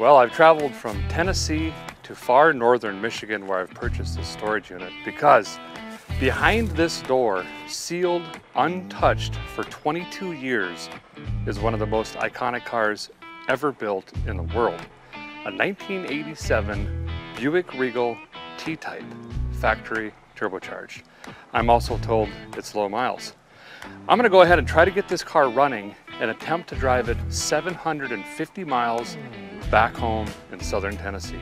Well, I've traveled from Tennessee to far northern Michigan where I've purchased this storage unit because behind this door, sealed, untouched for 22 years, is one of the most iconic cars ever built in the world. A 1987 Buick Regal T-Type, factory turbocharged. I'm also told it's low miles. I'm gonna go ahead and try to get this car running and attempt to drive it 750 miles back home in southern Tennessee.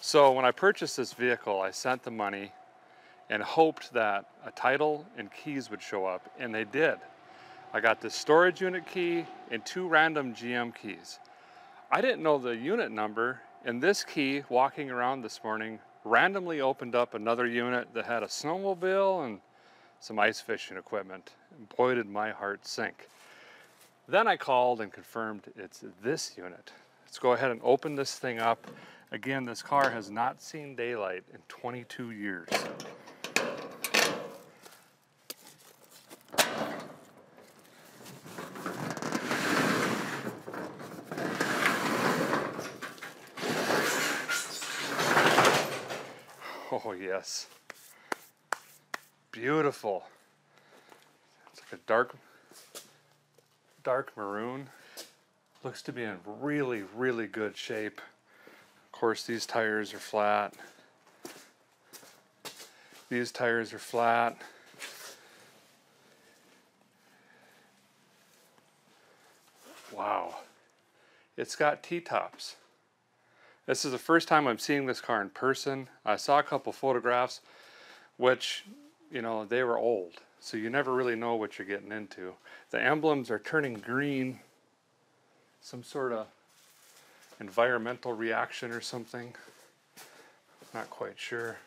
So when I purchased this vehicle, I sent the money and hoped that a title and keys would show up, and they did. I got the storage unit key and two random GM keys. I didn't know the unit number, and this key, walking around this morning, randomly opened up another unit that had a snowmobile and some ice fishing equipment. boy, did my heart sink. Then I called and confirmed it's this unit. Let's go ahead and open this thing up Again, this car has not seen daylight in 22 years. Yes. Beautiful. It's like a dark, dark maroon. Looks to be in really, really good shape Of course, these tires are flat. These tires are flat. Wow. It's got T-tops. This is the first time I'm seeing this car in person. I saw a couple photographs, which, you know, they were old. So you never really know what you're getting into. The emblems are turning green. Some sort of environmental reaction or something. Not quite sure.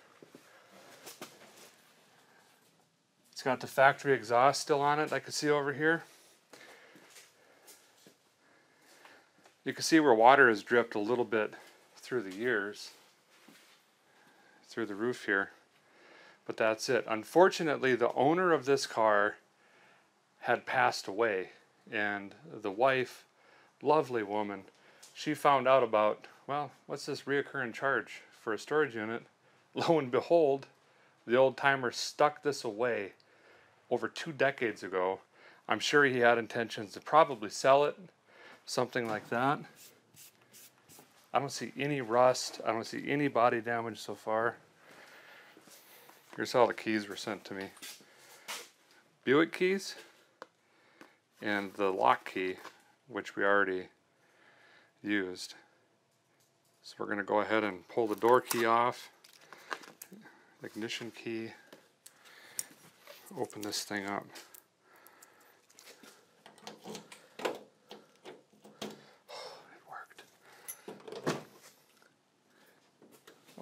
It's got the factory exhaust still on it, I can see over here. You can see where water has dripped a little bit through the years, through the roof here. But that's it. Unfortunately, the owner of this car had passed away, and the wife, lovely woman, she found out about, well, what's this reoccurring charge for a storage unit? Lo and behold, the old timer stuck this away over two decades ago. I'm sure he had intentions to probably sell it, something like that. I don't see any rust. I don't see any body damage so far. Here's how the keys were sent to me. Buick keys and the lock key, which we already used. So we're going to go ahead and pull the door key off, ignition key, open this thing up.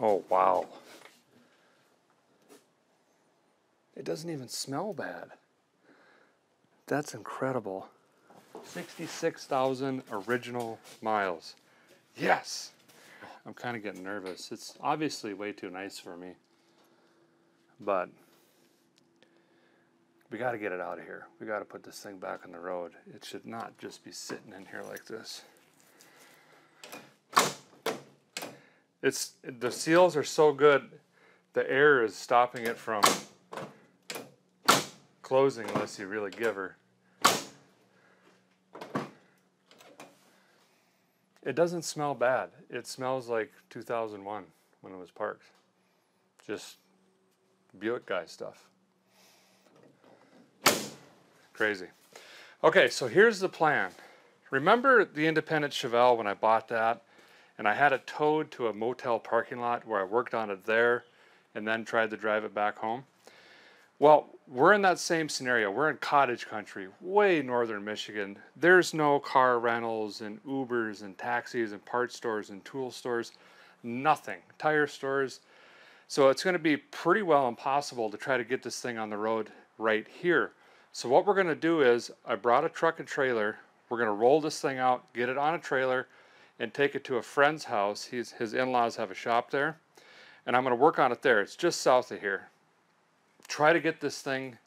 Oh wow. It doesn't even smell bad. That's incredible. 66,000 original miles. Yes! I'm kind of getting nervous. It's obviously way too nice for me. But we got to get it out of here. We got to put this thing back on the road. It should not just be sitting in here like this. It's the seals are so good. The air is stopping it from closing unless you really give her. It doesn't smell bad. It smells like 2001 when it was parked. Just Buick guy stuff. Crazy. Okay, so here's the plan. Remember the independent Chevelle when I bought that and I had it towed to a motel parking lot where I worked on it there and then tried to drive it back home? Well, we're in that same scenario. We're in cottage country, way northern Michigan. There's no car rentals and Ubers and taxis and parts stores and tool stores, nothing. Tire stores. So it's going to be pretty well impossible to try to get this thing on the road right here. So what we're going to do is I brought a truck and trailer. We're going to roll this thing out, get it on a trailer, and take it to a friend's house. He's, his in-laws have a shop there. And I'm going to work on it there. It's just south of here. Try to get this thing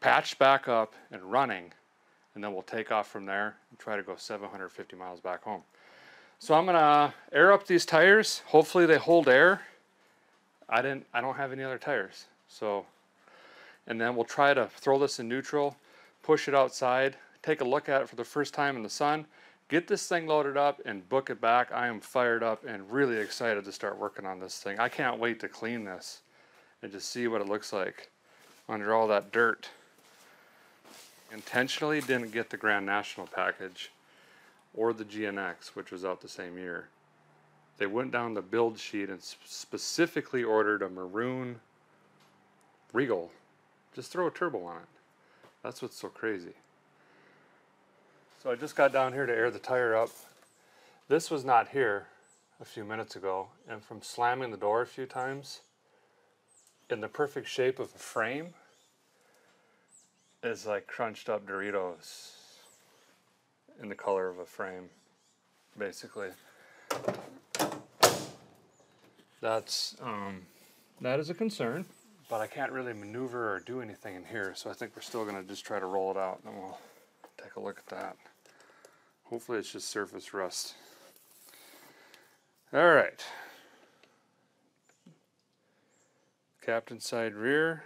patched back up and running. And then we'll take off from there and try to go 750 miles back home. So I'm gonna air up these tires. Hopefully they hold air. I didn't. I don't have any other tires. So, and then we'll try to throw this in neutral, push it outside, take a look at it for the first time in the sun, get this thing loaded up, and book it back. I am fired up and really excited to start working on this thing. I can't wait to clean this and just see what it looks like under all that dirt. Intentionally didn't get the Grand National package or the GNX, which was out the same year. They went down the build sheet and specifically ordered a maroon Regal. Just throw a turbo on it. That's what's so crazy. So I just got down here to air the tire up. This was not here a few minutes ago, and from slamming the door a few times, in the perfect shape of a frame, is like crunched up Doritos in the color of a frame, basically. That's um, that is a concern, but I can't really maneuver or do anything in here, so I think we're still gonna just try to roll it out, and we'll take a look at that. Hopefully, it's just surface rust. All right. Captain side rear.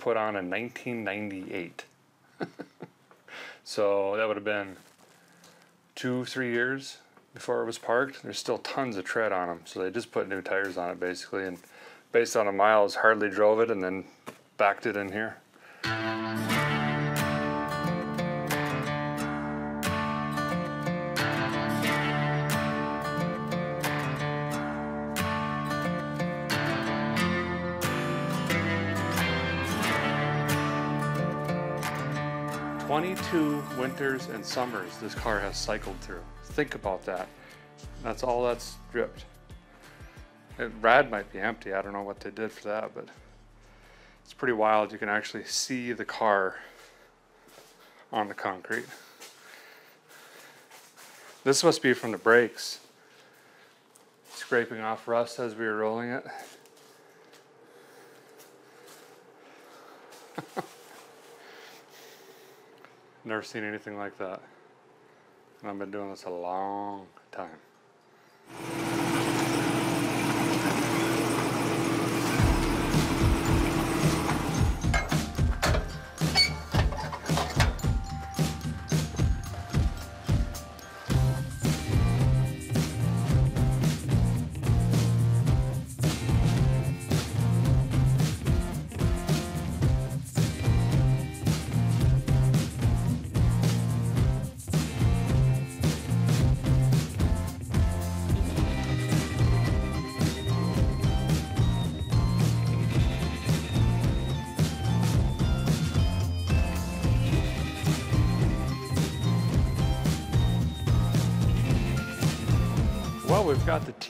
Put on in 1998. so that would have been two, three years before it was parked. There's still tons of tread on them. So they just put new tires on it basically. And based on the miles, hardly drove it and then backed it in here. Winters and summers this car has cycled through. Think about that. That's all that's dripped. It, rad might be empty. I don't know what they did for that, but it's pretty wild. You can actually see the car on the concrete. This must be from the brakes. Scraping off rust as we were rolling it. Never seen anything like that. And I've been doing this a long time.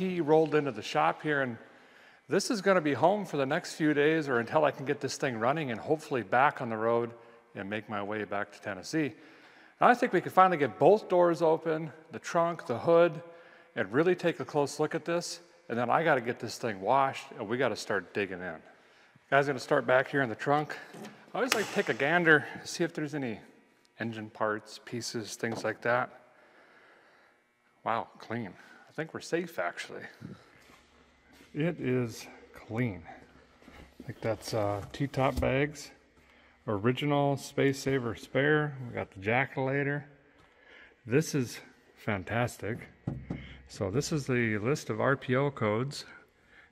We've got the T rolled into the shop here, and this is going to be home for the next few days or until I can get this thing running and hopefully back on the road and make my way back to Tennessee. I think we can finally get both doors open, the trunk, the hood, and really take a close look at this. And then I got to get this thing washed, and we got to start digging in. Guys, going to start back here in the trunk. I always like to take a gander, see if there's any engine parts, pieces, things like that. Wow, clean. Think we're safe actually. It is clean. I think that's uh, T-top bags. Original Space Saver spare. We got the jackulator. This is fantastic. So this is the list of RPO codes.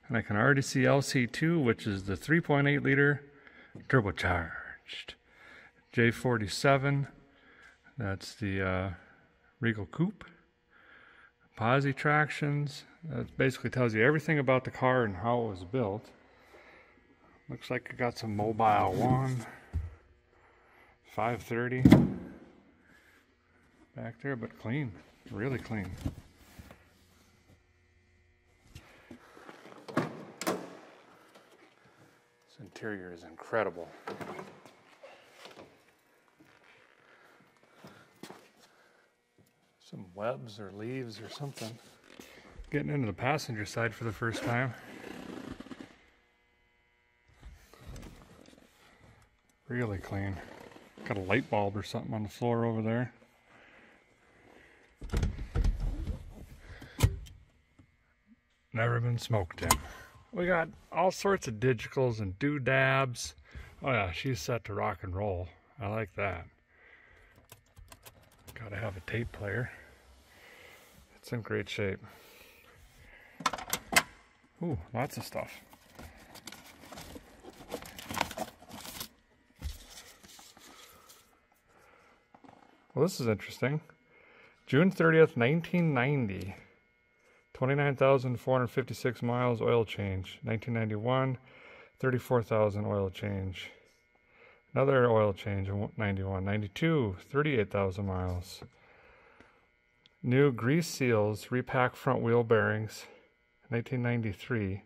And I can already see LC2, which is the 3.8 liter turbocharged. J47, That's the uh, Regal Coupe. Positractions. That basically tells you everything about the car and how it was built. Looks like it got some Mobil one. 530 back there, but clean, really clean. This interior is incredible. Some webs or leaves or something. Getting into the passenger side for the first time. Really clean. Got a light bulb or something on the floor over there. Never been smoked in. We got all sorts of digitals and doodabs. Oh yeah, she's set to rock and roll. I like that. Gotta have a tape player. It's in great shape. Ooh, lots of stuff. Well, this is interesting. June 30th, 1990. 29,456 miles oil change. 1991, 34,000 oil change. Another oil change in 91. 92, 38,000 miles. New grease seals, repack front wheel bearings. 1993.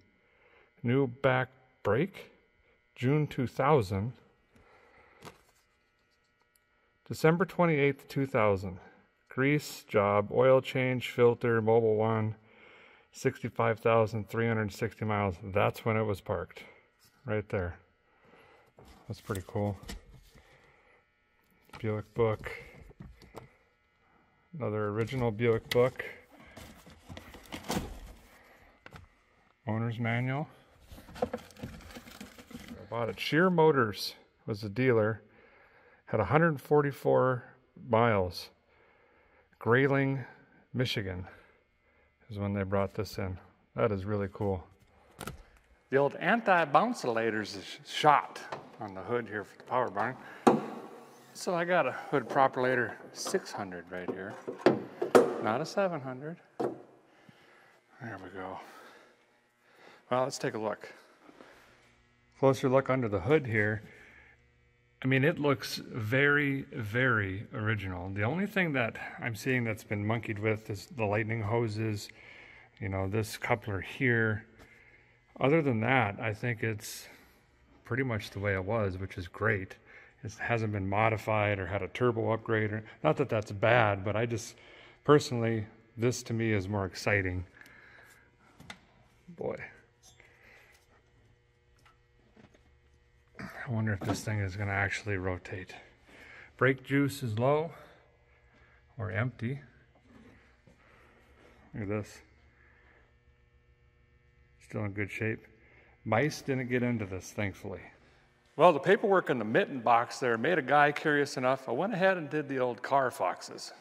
New back brake. June 2000. December 28th, 2000. Grease, job, oil change, filter, Mobil one, 65,360 miles. That's when it was parked. Right there. That's pretty cool. Buick book. Another original Buick book. Owner's manual. I bought it. Shear Motors was the dealer had 144 miles. Grayling, Michigan is when they brought this in. That is really cool. The old anti-bouncilators is shot on the hood here for the power barn. So I got a hood propulator 600 right here, not a 700. There we go. Well, let's take a look. Closer look under the hood here. I mean, it looks very, very original. The only thing that I'm seeing that's been monkeyed with is the lightning hoses, you know, this coupler here. Other than that, I think it's pretty much the way it was, which is great. It hasn't been modified or had a turbo upgrade. Or, not that that's bad, but I just, personally, this to me is more exciting. Boy. I wonder if this thing is going to actually rotate. Brake juice is low or empty. Look at this. Still in good shape. Mice didn't get into this, thankfully. Well, the paperwork in the mitten box there made a guy curious enough. I went ahead and did the old Carfaxes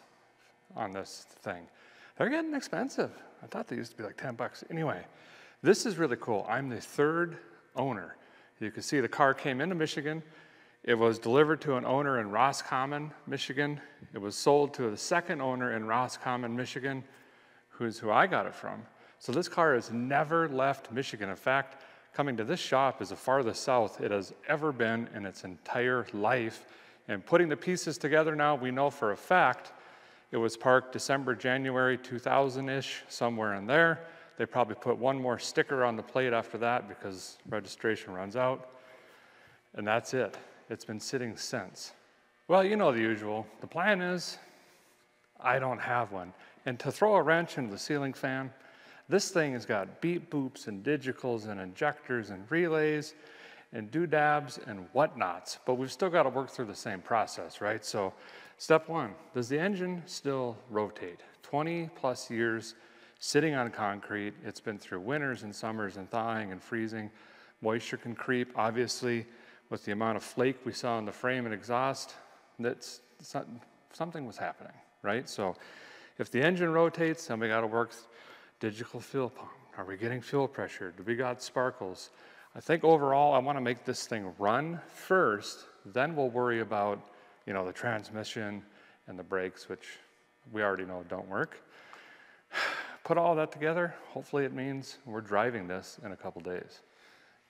on this thing. They're getting expensive. I thought they used to be like 10 bucks. Anyway, this is really cool. I'm the third owner you can see the car came into Michigan. It was delivered to an owner in Roscommon, Michigan. It was sold to the second owner in Roscommon, Michigan, who's who I got it from. So this car has never left Michigan. In fact, coming to this shop is the farthest south it has ever been in its entire life. And putting the pieces together now, we know for a fact it was parked December, January 2000 ish, somewhere in there. They probably put one more sticker on the plate after that because registration runs out. And that's it. It's been sitting since. Well, you know the usual. The plan is I don't have one. And to throw a wrench into the ceiling fan, this thing has got beep boops and digicals and injectors and relays and doodads and whatnots. But we've still got to work through the same process, right? So, step one does the engine still rotate? 20 plus years sitting on concrete. It's been through winters and summers and thawing and freezing. Moisture can creep. Obviously, with the amount of flake we saw in the frame and exhaust, that's something was happening, right? So, if the engine rotates, then we got to work digital fuel pump. Are we getting fuel pressure? Do we got sparkles? I think overall, I want to make this thing run first. Then we'll worry about, you know, the transmission and the brakes, which we already know don't work. Put all that together, hopefully it means we're driving this in a couple days.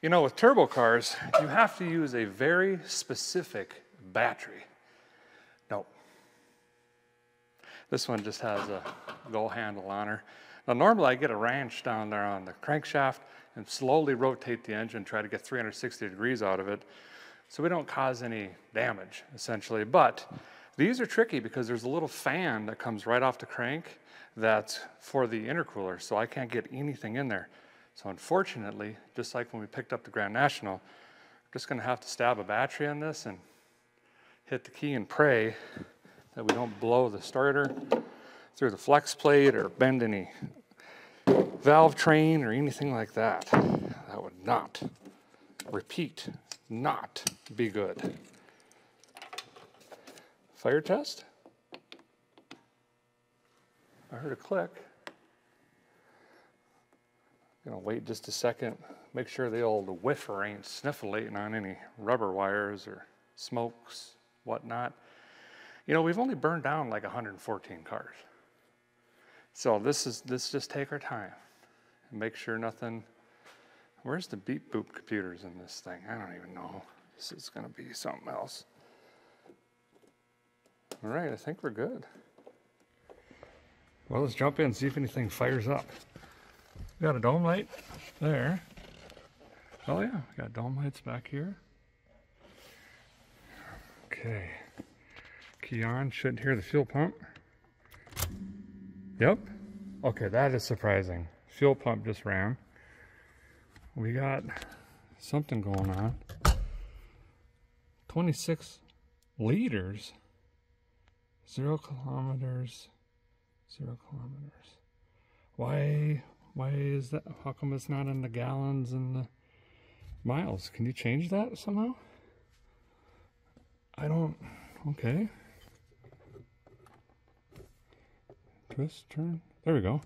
You know, with turbo cars, you have to use a very specific battery. No. This one just has a go handle on her. Now, normally I get a wrench down there on the crankshaft and slowly rotate the engine, try to get 360 degrees out of it so we don't cause any damage, essentially. But these are tricky because there's a little fan that comes right off the crank that's for the intercooler, so I can't get anything in there. So unfortunately, just like when we picked up the Grand National, we're just gonna have to stab a battery on this and hit the key and pray that we don't blow the starter through the flex plate or bend any valve train or anything like that. That would not, repeat, not be good. Fire test? I heard a click. Gonna wait just a second, make sure the old whiffer ain't sniffling on any rubber wires or smokes, whatnot. You know, we've only burned down like 114 cars. So this is let's just take our time and make sure nothing. Where's the beep boop computers in this thing? I don't even know. This is gonna be something else. All right, I think we're good. Well, let's jump in and see if anything fires up. We got a dome light there. Oh yeah, we got dome lights back here. Okay. Key on, shouldn't hear the fuel pump. Yep. Okay, that is surprising. Fuel pump just ran. We got something going on. 26 liters. Zero kilometers. Zero kilometers. Why why is that how come it's not in the gallons and the miles? Can you change that somehow? I don't okay. Twist, turn. There we go.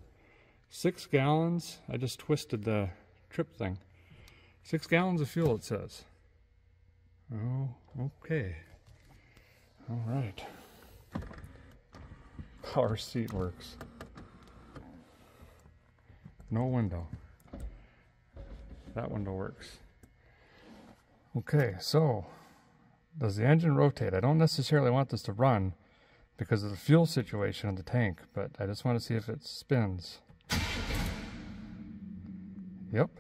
Six gallons. I just twisted the trip thing. Six gallons of fuel, it says. Oh, okay. All right. Power seat works. No window. That window works. Okay, so does the engine rotate? I don't necessarily want this to run because of the fuel situation in the tank, but I just want to see if it spins. Yep.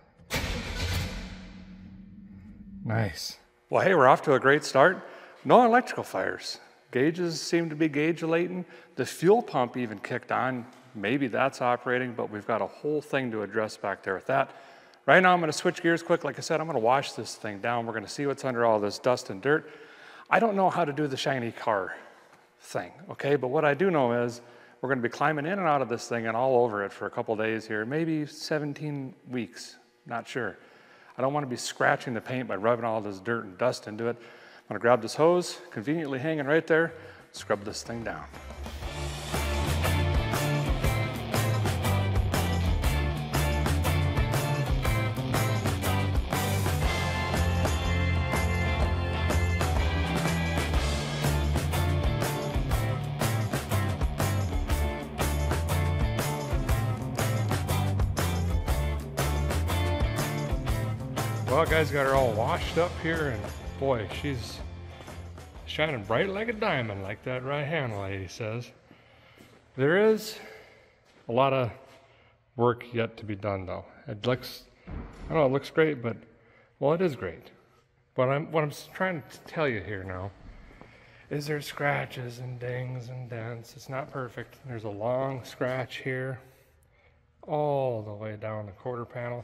Nice. Well, hey, we're off to a great start. No electrical fires. Gauges seem to be gauge-lating. The fuel pump even kicked on. Maybe that's operating, but we've got a whole thing to address back there with that. Right now, I'm going to switch gears quick. Like I said, I'm to wash this thing down. We're going to see what's under all this dust and dirt. I don't know how to do the shiny car thing, okay? But what I do know is we're going to be climbing in and out of this thing and all over it for a couple days here, maybe 17 weeks, not sure. I don't want to be scratching the paint by rubbing all this dirt and dust into it. I'm going to grab this hose, conveniently hanging right there, scrub this thing down. Well, guys got her all washed up here, and boy, she's shining bright like a diamond, like that right hand lady says. There is a lot of work yet to be done, though. It looks, I don't know, it looks great, but, well, it is great. But I'm, what I'm trying to tell you here now is there scratches and dings and dents. It's not perfect. There's a long scratch here all the way down the quarter panel.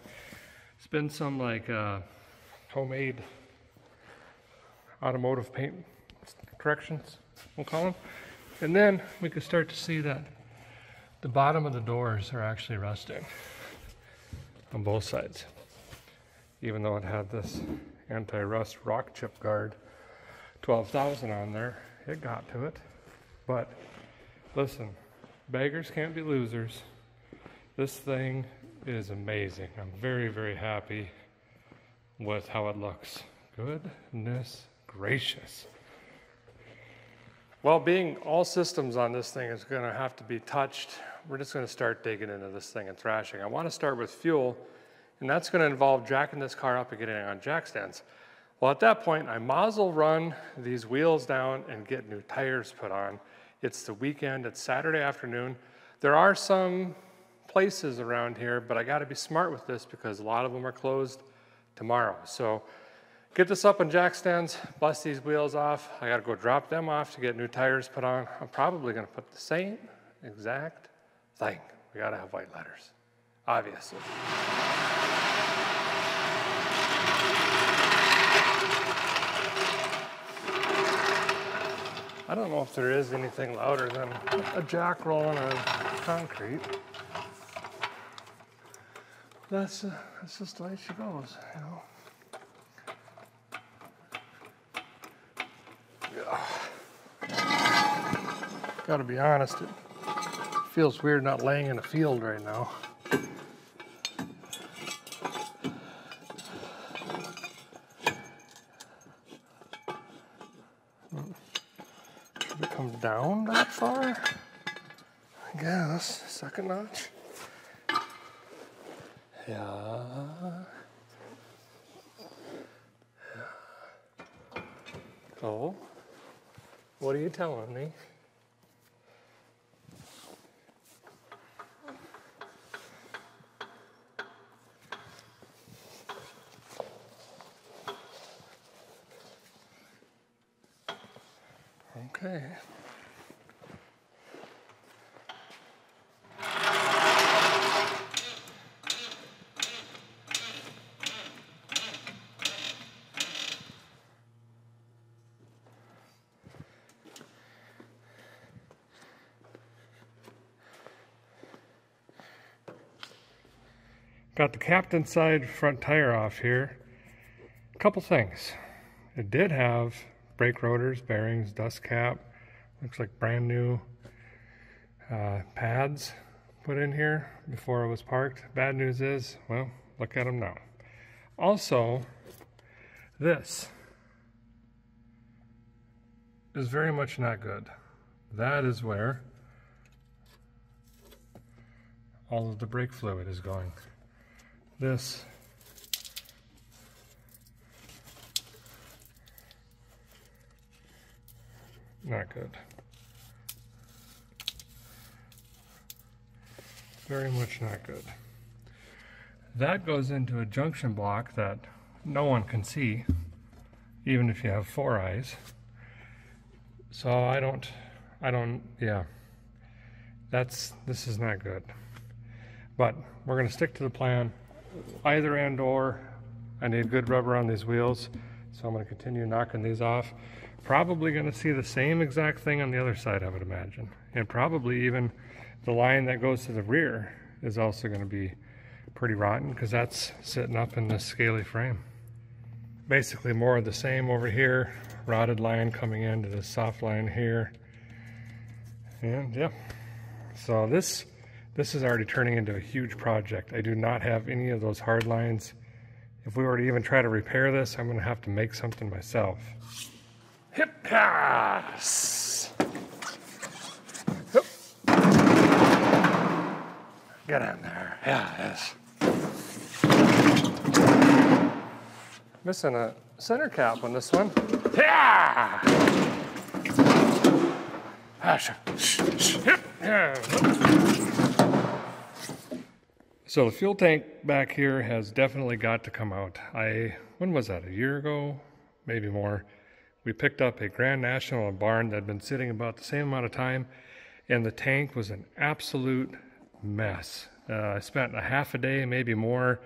It's been some like uh, homemade automotive paint corrections, we'll call them. And then we could start to see that the bottom of the doors are actually rusting on both sides. Even though it had this anti-rust rock chip guard 12,000 on there, it got to it. But listen, beggars can't be losers. This thing is amazing. I'm very, very happy with how it looks. Goodness gracious. Well, being all systems on this thing is gonna have to be touched, we're just gonna start digging into this thing and thrashing. I wanna start with fuel, and that's gonna involve jacking this car up and getting it on jack stands. Well, at that point, I muzzle run these wheels down and get new tires put on. It's the weekend, it's Saturday afternoon. There are some places around here, but I gotta be smart with this because a lot of them are closed tomorrow. So get this up on jack stands, bust these wheels off. I gotta go drop them off to get new tires put on. I'm probably gonna put the same exact thing. We gotta have white letters, obviously. I don't know if there is anything louder than a jack rolling on concrete. That's, uh, that's just the way she goes, you know. Gotta be honest, it feels weird not laying in a field right now. Should it come down that far? I guess. Second notch. Yeah. Oh, what are you telling me? Okay. Got the captain side front tire off here. A couple things. It did have brake rotors, bearings, dust cap. Looks like brand new uh, pads put in here before it was parked. Bad news is, well, look at them now. Also, this is very much not good. That is where all of the brake fluid is going this. Not good. Very much not good. That goes into a junction block that no one can see, even if you have four eyes. So I don't, I don't, yeah. That's, this is not good. But we're gonna stick to the plan either end or I need good rubber on these wheels. So I'm going to continue knocking these off. Probably going to see the same exact thing on the other side, I would imagine. And probably even the line that goes to the rear is also going to be pretty rotten because that's sitting up in this scaly frame. Basically more of the same over here. Rotted line coming into the soft line here. And yeah, so this this is already turning into a huge project. I do not have any of those hard lines. If we were to even try to repair this, I'm going to have to make something myself. Hip pass! Hip. Get in there. Yeah, yes. Missing a center cap on this one. Yeah! Ah, yeah. So the fuel tank back here has definitely got to come out. I, when was that, a year ago? Maybe more. We picked up a Grand National barn that had been sitting about the same amount of time, and the tank was an absolute mess. Uh, I spent a half a day, maybe more.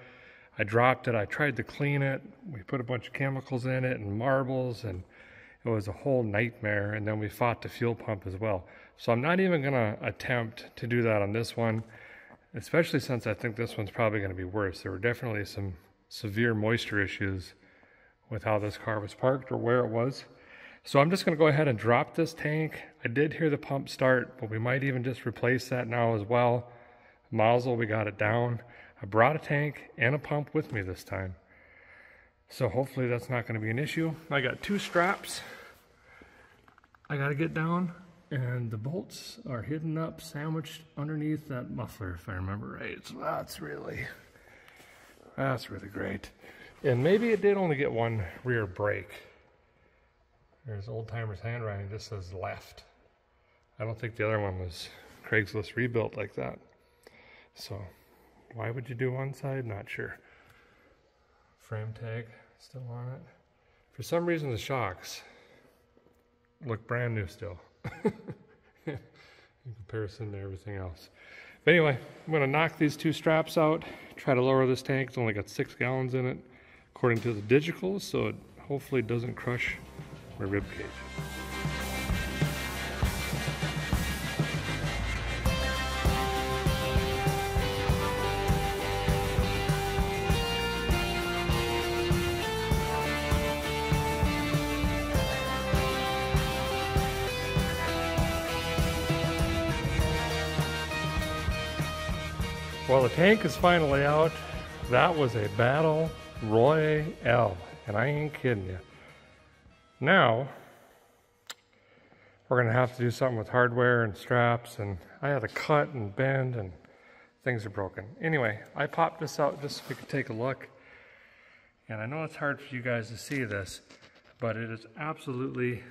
I dropped it, I tried to clean it. We put a bunch of chemicals in it and marbles, and it was a whole nightmare. And then we fought the fuel pump as well. So I'm not even going to attempt to do that on this one especially since I think this one's probably going to be worse. There were definitely some severe moisture issues with how this car was parked or where it was. So I'm just going to go ahead and drop this tank. I did hear the pump start, but we might even just replace that now as well. Mazel, we got it down. I brought a tank and a pump with me this time. So hopefully that's not going to be an issue. I got two straps I gotta get down and the bolts are hidden up, sandwiched underneath that muffler, if I remember right. So that's really, that's really great. And maybe it did only get one rear brake. There's old timer's handwriting, just says left. I don't think the other one was Craigslist rebuilt like that. So why would you do one side? Not sure. Frame tag still on it. For some reason the shocks look brand new still. in comparison to everything else. But anyway, I'm going to knock these two straps out, try to lower this tank. It's only got six gallons in it, according to the digicals, so it hopefully doesn't crush my rib cage. Tank is finally out. That was a battle royale, and I ain't kidding you. Now, we're going to have to do something with hardware and straps, and I had to cut and bend, and things are broken. Anyway, I popped this out just so we could take a look. And I know it's hard for you guys to see this, but it is absolutely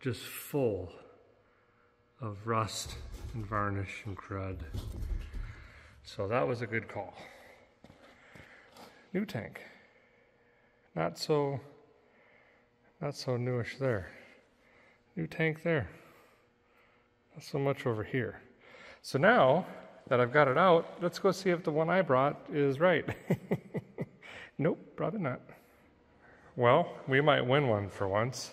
just full of rust and varnish and crud. So that was a good call. New tank. Not so not so newish there. New tank there. Not so much over here. So now that I've got it out, let's go see if the one I brought is right. nope, probably not. Well, we might win one for once.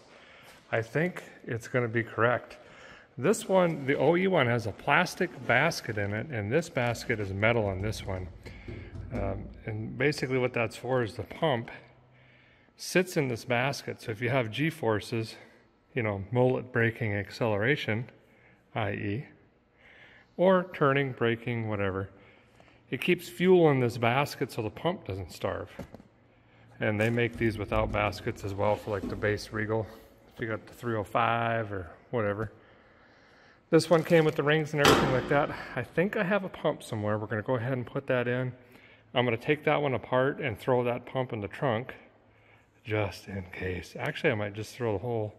I think it's going to be correct. This one, the OE one, has a plastic basket in it, and this basket is metal on this one. Um, and basically, what that's for is the pump sits in this basket. So if you have G forces, you know, mullet braking acceleration, i.e., or turning, braking, whatever, it keeps fuel in this basket so the pump doesn't starve. And they make these without baskets as well for like the base Regal. If you got the 305 or whatever. This one came with the rings and everything like that. I think I have a pump somewhere. We're gonna go ahead and put that in. I'm gonna take that one apart and throw that pump in the trunk just in case. Actually, I might just throw the whole,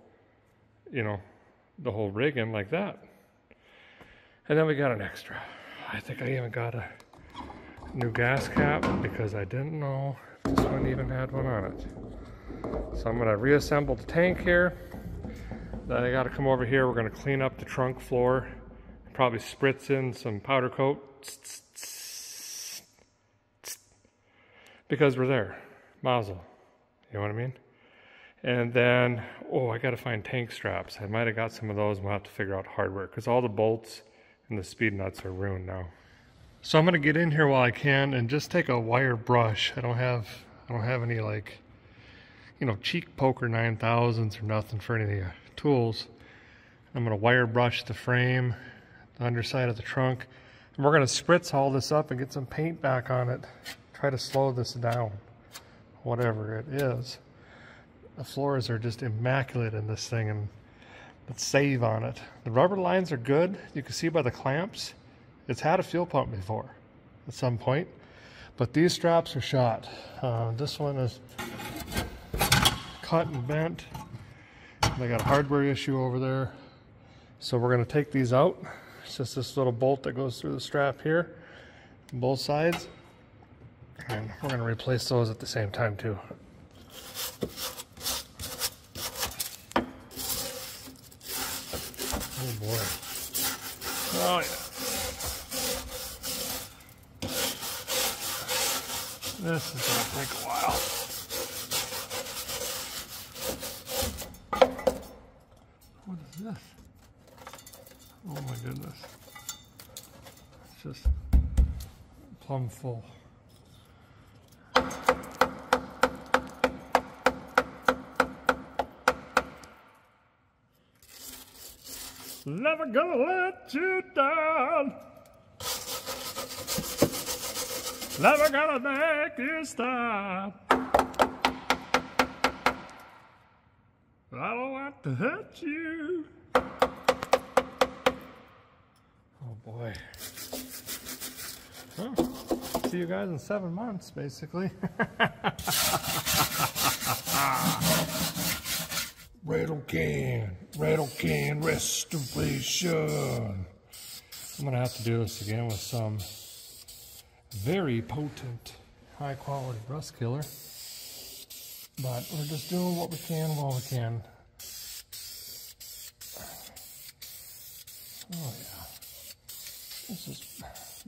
you know, the whole rig in like that. And then we got an extra. I think I even got a new gas cap because I didn't know this one even had one on it. So I'm gonna reassemble the tank here. Then I got to come over here. We're to clean up the trunk floor. Probably spritz in some powder coat. Because we're there. Mazel. You know what I mean? And then, oh, I got to find tank straps. I might have got some of those. We'll have to figure out hardware because all the bolts and the speed nuts are ruined now. So I'm to get in here while I can and just take a wire brush. I don't have, I don't have any like, you know, cheek poker 9000s or nothing for any of tools. I'm going to wire brush the frame, the underside of the trunk, and we're going to spritz all this up and get some paint back on it. Try to slow this down, whatever it is. The floors are just immaculate in this thing, and let's save on it. The rubber lines are good. You can see by the clamps, it's had a fuel pump before at some point, but these straps are shot. Uh, this one is cut and bent. They got a hardware issue over there. So we're going to take these out. It's just this little bolt that goes through the strap here, both sides. And we're going to replace those at the same time too. Oh boy. Oh yeah. This is to take a while. This? Oh my goodness. It's just plumb full. Never gonna let you down. Never gonna make you stop. I don't want to hurt you. Oh boy. See you guys in seven months, basically. Rattle Can, Rattle Can Restoration. I'm gonna have to do this again with some very potent, high quality rust killer. But we're just doing what we can while we can. Oh yeah. This is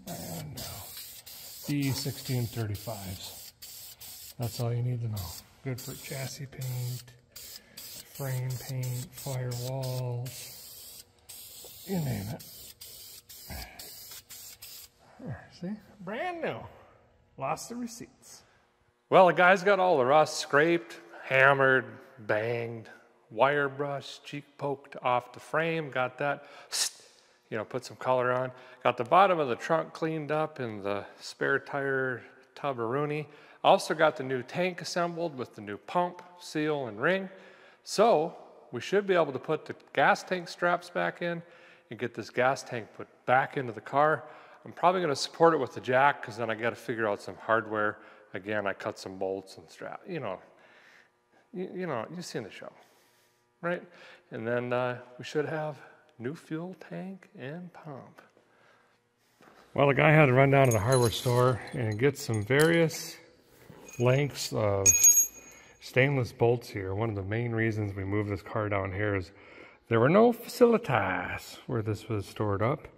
brand new. D1635s. That's all you need to know. Good for chassis paint, frame paint, firewalls, you name it. See? Brand new. Lost the receipts. Well, the guy's got all the rust scraped, hammered, banged, wire brushed, cheek poked off the frame, got that, you know, put some color on. Got the bottom of the trunk cleaned up in the spare tire tubberoonie. Also got the new tank assembled with the new pump, seal, and ring. So we should be able to put the gas tank straps back in and get this gas tank put back into the car. I'm probably gonna support it with the jack because then I gotta figure out some hardware. Again, I cut some bolts and strap, you know, you, you know, you've seen the show, right? And then uh, we should have new fuel tank and pump. Well, the guy had to run down to the hardware store and get some various lengths of stainless bolts here. One of the main reasons we moved this car down here is there were no facilities where this was stored up.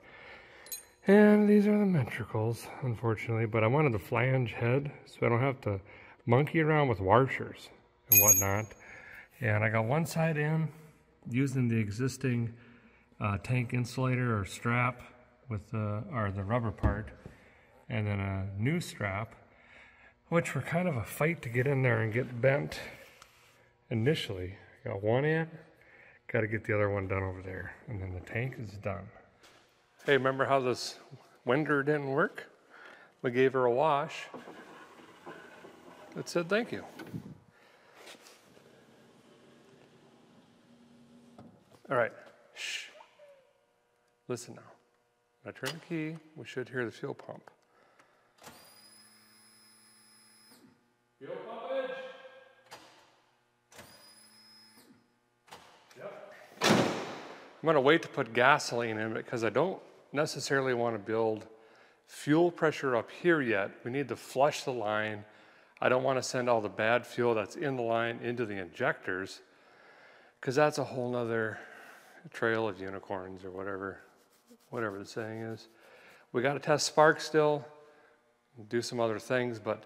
And these are the ventricles, unfortunately, but I wanted the flange head so I don't have to monkey around with washers and whatnot. And I got one side in using the existing uh, tank insulator or strap with the, or the rubber part, and then a new strap, which were kind of a fight to get in there and get bent initially. Got one in, got to get the other one done over there, and then the tank is done. Hey, remember how this winder didn't work? We gave her a wash. It said thank you. All right, shh. Listen now. When I turn the key, we should hear the fuel pump. Fuel pumpage! Yep. I'm to wait to put gasoline in because I don't necessarily want to build fuel pressure up here yet. We need to flush the line. I don't want to send all the bad fuel that's in the line into the injectors because that's a whole nother trail of unicorns or whatever, whatever the saying is. We got to test spark still, do some other things, but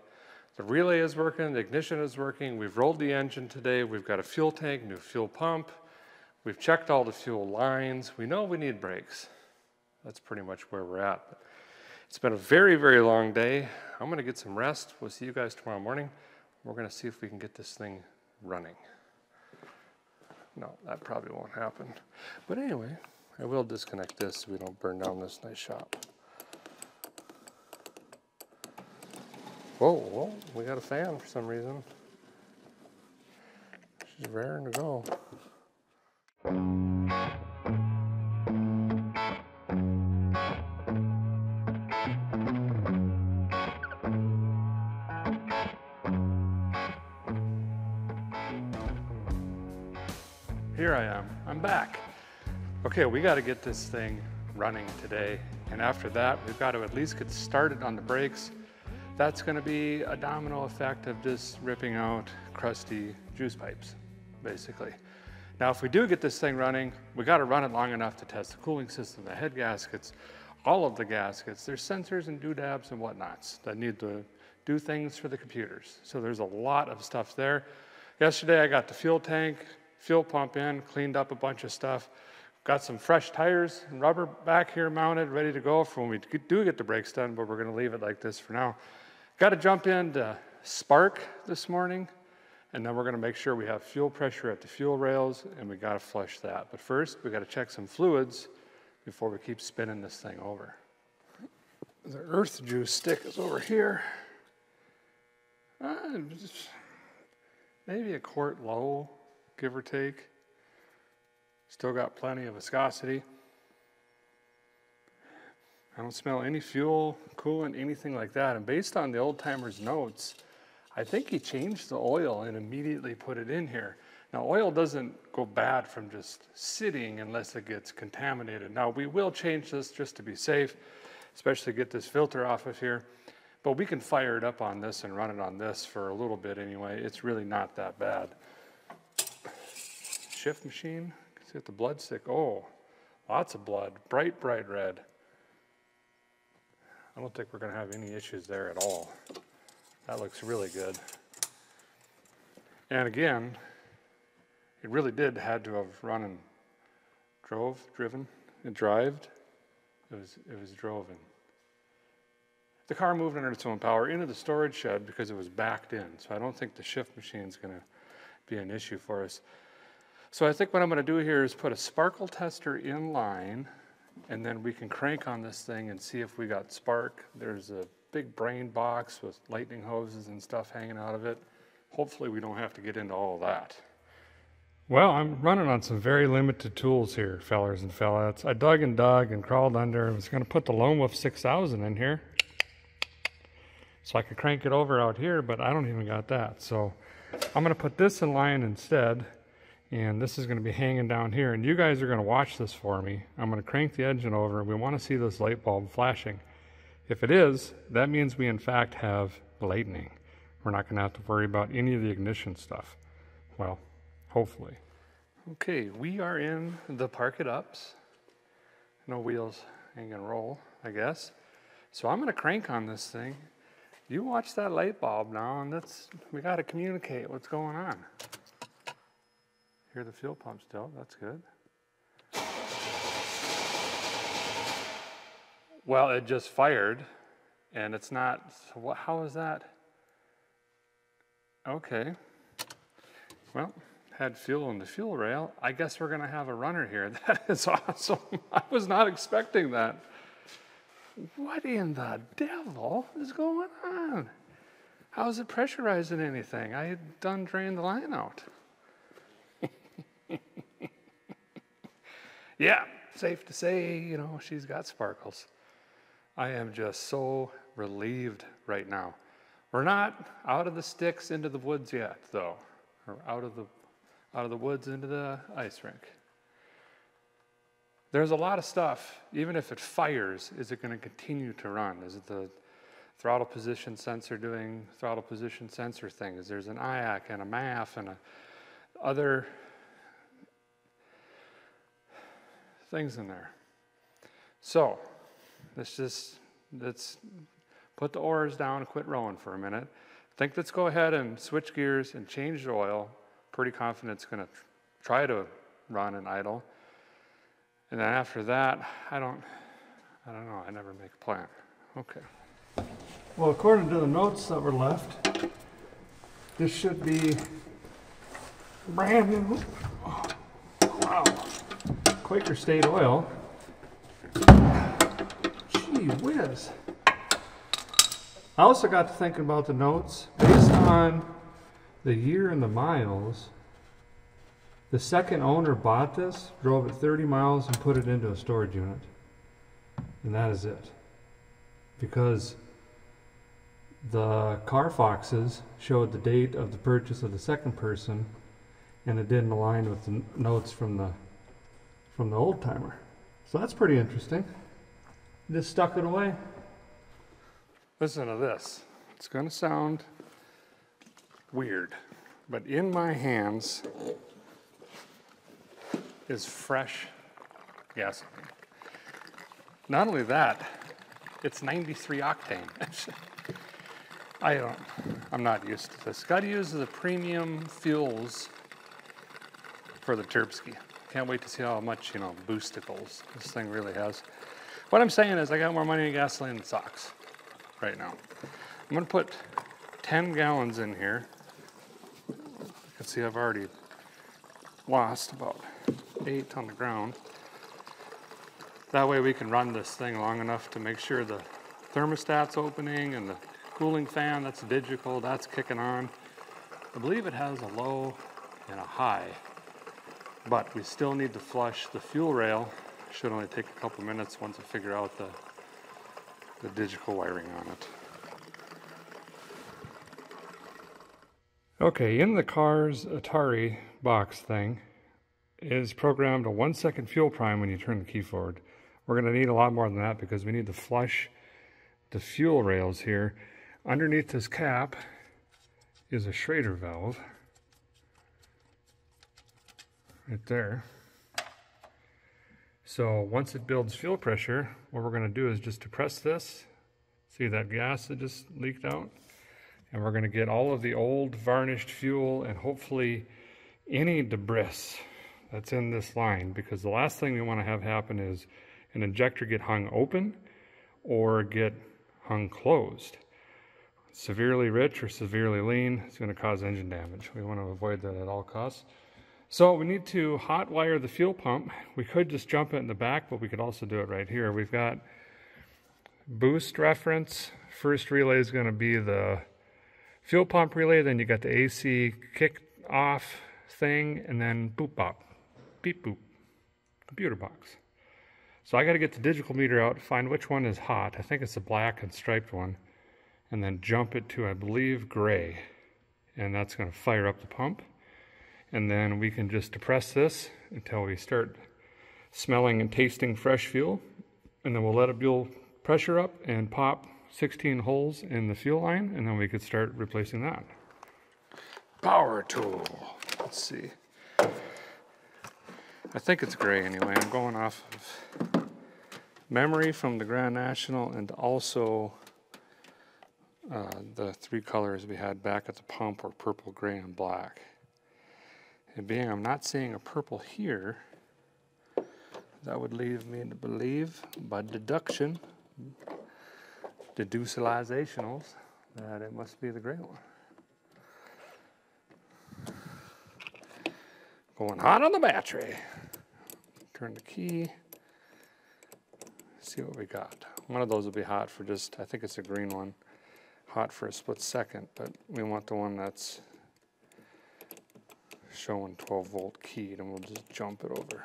the relay is working, the ignition is working. We've rolled the engine today. We've got a fuel tank, new fuel pump. We've checked all the fuel lines. We know we need brakes. That's pretty much where we're at. It's been a very, very long day. I'm going to get some rest. We'll see you guys tomorrow morning. We're going to see if we can get this thing running. No, that probably won't happen. But anyway, I will disconnect this so we don't burn down this nice shop. Whoa, whoa, we got a fan for some reason. She's raring to go. Okay, we gotta get this thing running today. And after that, we've got to at least get started on the brakes. That's gonna be a domino effect of just ripping out crusty juice pipes, basically. Now, if we do get this thing running, we gotta run it long enough to test the cooling system, the head gaskets, all of the gaskets. There's sensors and doodads and whatnots that need to do things for the computers. So there's a lot of stuff there. Yesterday, I got the fuel tank, fuel pump in, cleaned up a bunch of stuff. Got some fresh tires and rubber back here mounted, ready to go for when we do get the brakes done, but we're gonna leave it like this for now. Got to jump into Spark this morning, and then we're gonna make sure we have fuel pressure at the fuel rails, and we gotta flush that. But first, we gotta check some fluids before we keep spinning this thing over. The earth juice stick is over here. Uh, maybe a quart low, give or take. Still got plenty of viscosity. I don't smell any fuel, coolant, anything like that. And based on the old timer's notes, I think he changed the oil and immediately put it in here. Now, oil doesn't go bad from just sitting unless it gets contaminated. Now, we will change this just to be safe, especially get this filter off of here. But we can fire it up on this and run it on this for a little bit anyway. It's really not that bad. Shift machine, see the blood stick. Oh, lots of blood, bright, bright red. I don't think we're going to have any issues there at all. That looks really good. And again, it really did had to have run and drove, driven, and drived. It was it was driven. The car moved under its own power into the storage shed because it was backed in. So I don't think the shift machine is going to be an issue for us. So I think what I'm going to do here is put a sparkle tester in line and then we can crank on this thing and see if we got spark. There's a big brain box with lightning hoses and stuff hanging out of it. Hopefully we don't have to get into all that. Well, I'm running on some very limited tools here, fellers and fellas. I dug and dug and crawled under and was going to put the Lone Wolf 6000 in here. So I could crank it over out here, but I don't even got that. So I'm going to put this in line instead and this is going to be hanging down here and you guys are going to watch this for me. I'm going to crank the engine over and we want to see this light bulb flashing. If it is that means we in fact have lightning. We're not going to have to worry about any of the ignition stuff. Well hopefully. Okay we are in the park it ups. No wheels ain't gonna roll i guess. So i'm going to crank on this thing. You watch that light bulb now and that's we got to communicate what's going on Hear the fuel pump still, that's good. Well, it just fired, and it's not, so what, how is that? Okay. Well, had fuel in the fuel rail. I guess we're gonna have a runner here. That is awesome. I was not expecting that. What in the devil is going on? How is it pressurizing anything? I had done drain the line out. Yeah, safe to say, you know, she's got sparkles. I am just so relieved right now. We're not out of the sticks into the woods yet, though, or out of the out of the woods into the ice rink. There's a lot of stuff. Even if it fires, is it going to continue to run? Is it the throttle position sensor doing throttle position sensor things? There's an IAC and a MAF and a other things in there. So let's just let's put the oars down and quit rowing for a minute. I think let's go ahead and switch gears and change the oil. Pretty confident it's going to try to run and idle. And then after that, I don't, I don't know. I never make a plan. Okay. Well, according to the notes that were left, this should be brand new. Oh, wow. Quaker State oil. Gee whiz. I also got to thinking about the notes. Based on the year and the miles, the second owner bought this, drove it 30 miles, and put it into a storage unit. And that is it. Because the Carfaxes showed the date of the purchase of the second person, and it didn't align with the notes from the from the old timer. So that's pretty interesting. Just stuck it away. Listen to this. It's going to sound weird, but in my hands is fresh gasoline. Not only that, it's 93 octane. I don't, I'm not used to this. Got to use the premium fuels for the Turbski. Can't wait to see how much, you know, boosticles this thing really has. What I'm saying is I got more money in gasoline than socks right now. I'm gonna put 10 gallons in here. You can see I've already lost about eight on the ground. That way we can run this thing long enough to make sure the thermostat's opening and the cooling fan, that's digital, that's kicking on. I believe it has a low and a high. But we still need to flush the fuel rail. Should only take a couple minutes once I figure out the the digital wiring on it. Okay, in the car's Atari box thing is programmed a one second fuel prime when you turn the key forward. We're going to need a lot more than that because we need to flush the fuel rails here. Underneath this cap is a Schrader valve right there. So once it builds fuel pressure, what we're going to do is just depress this. See that gas that just leaked out? And we're going to get all of the old varnished fuel and hopefully any debris that's in this line because the last thing we want to have happen is an injector get hung open or get hung closed. Severely rich or severely lean, it's going to cause engine damage. We want to avoid that at all costs. So we need to hot wire the fuel pump. We could just jump it in the back, but we could also do it right here. We've got boost reference. First relay is going to be the fuel pump relay. Then you got the AC kick off thing, and then boop bop, beep boop, computer box. So I got to get the digital meter out, find which one is hot. I think it's the black and striped one, and then jump it to I believe gray, and that's going to fire up the pump and then we can just depress this until we start smelling and tasting fresh fuel. And then we'll let it build pressure up and pop 16 holes in the fuel line and then we could start replacing that. Power tool. Let's see. I think it's gray anyway. I'm going off of memory from the Grand National and also uh, the three colors we had back at the pump were purple, gray, and black. And being I'm not seeing a purple here, that would leave me to believe by deduction, deducializationals, that it must be the gray one. Going hot on the battery. Turn the key. See what we got. One of those will be hot for just, I think it's a green one, hot for a split second, but we want the one that's showing 12 volt keyed and we'll just jump it over.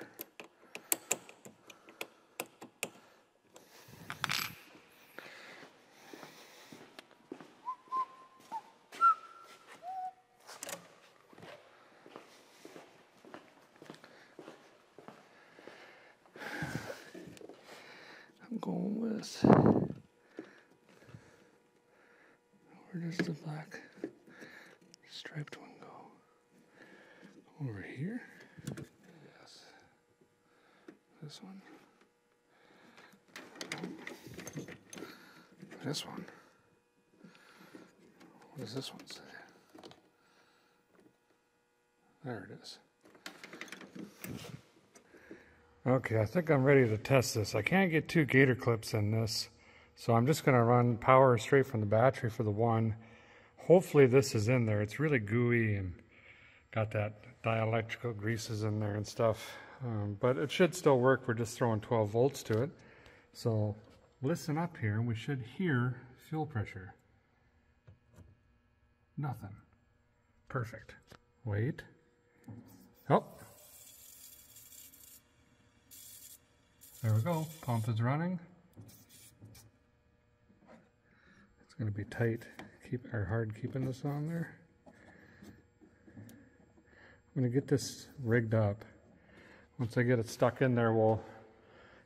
I'm going with where does the black striped one go? Over here? Yes. This one. This one. What does this one say? There it is. Okay, I think I'm ready to test this. I can't get two gator clips in this, so I'm just going to run power straight from the battery for the one. Hopefully this is in there. It's really gooey and got that dielectrical greases in there and stuff. Um, but it should still work. We're just throwing 12 volts to it. So listen up here. And we should hear fuel pressure. Nothing. Perfect. Wait. Oh, There we go, pump is running. It's going to be tight, keep or hard keeping this on there. I'm to get this rigged up. Once I get it stuck in there, we'll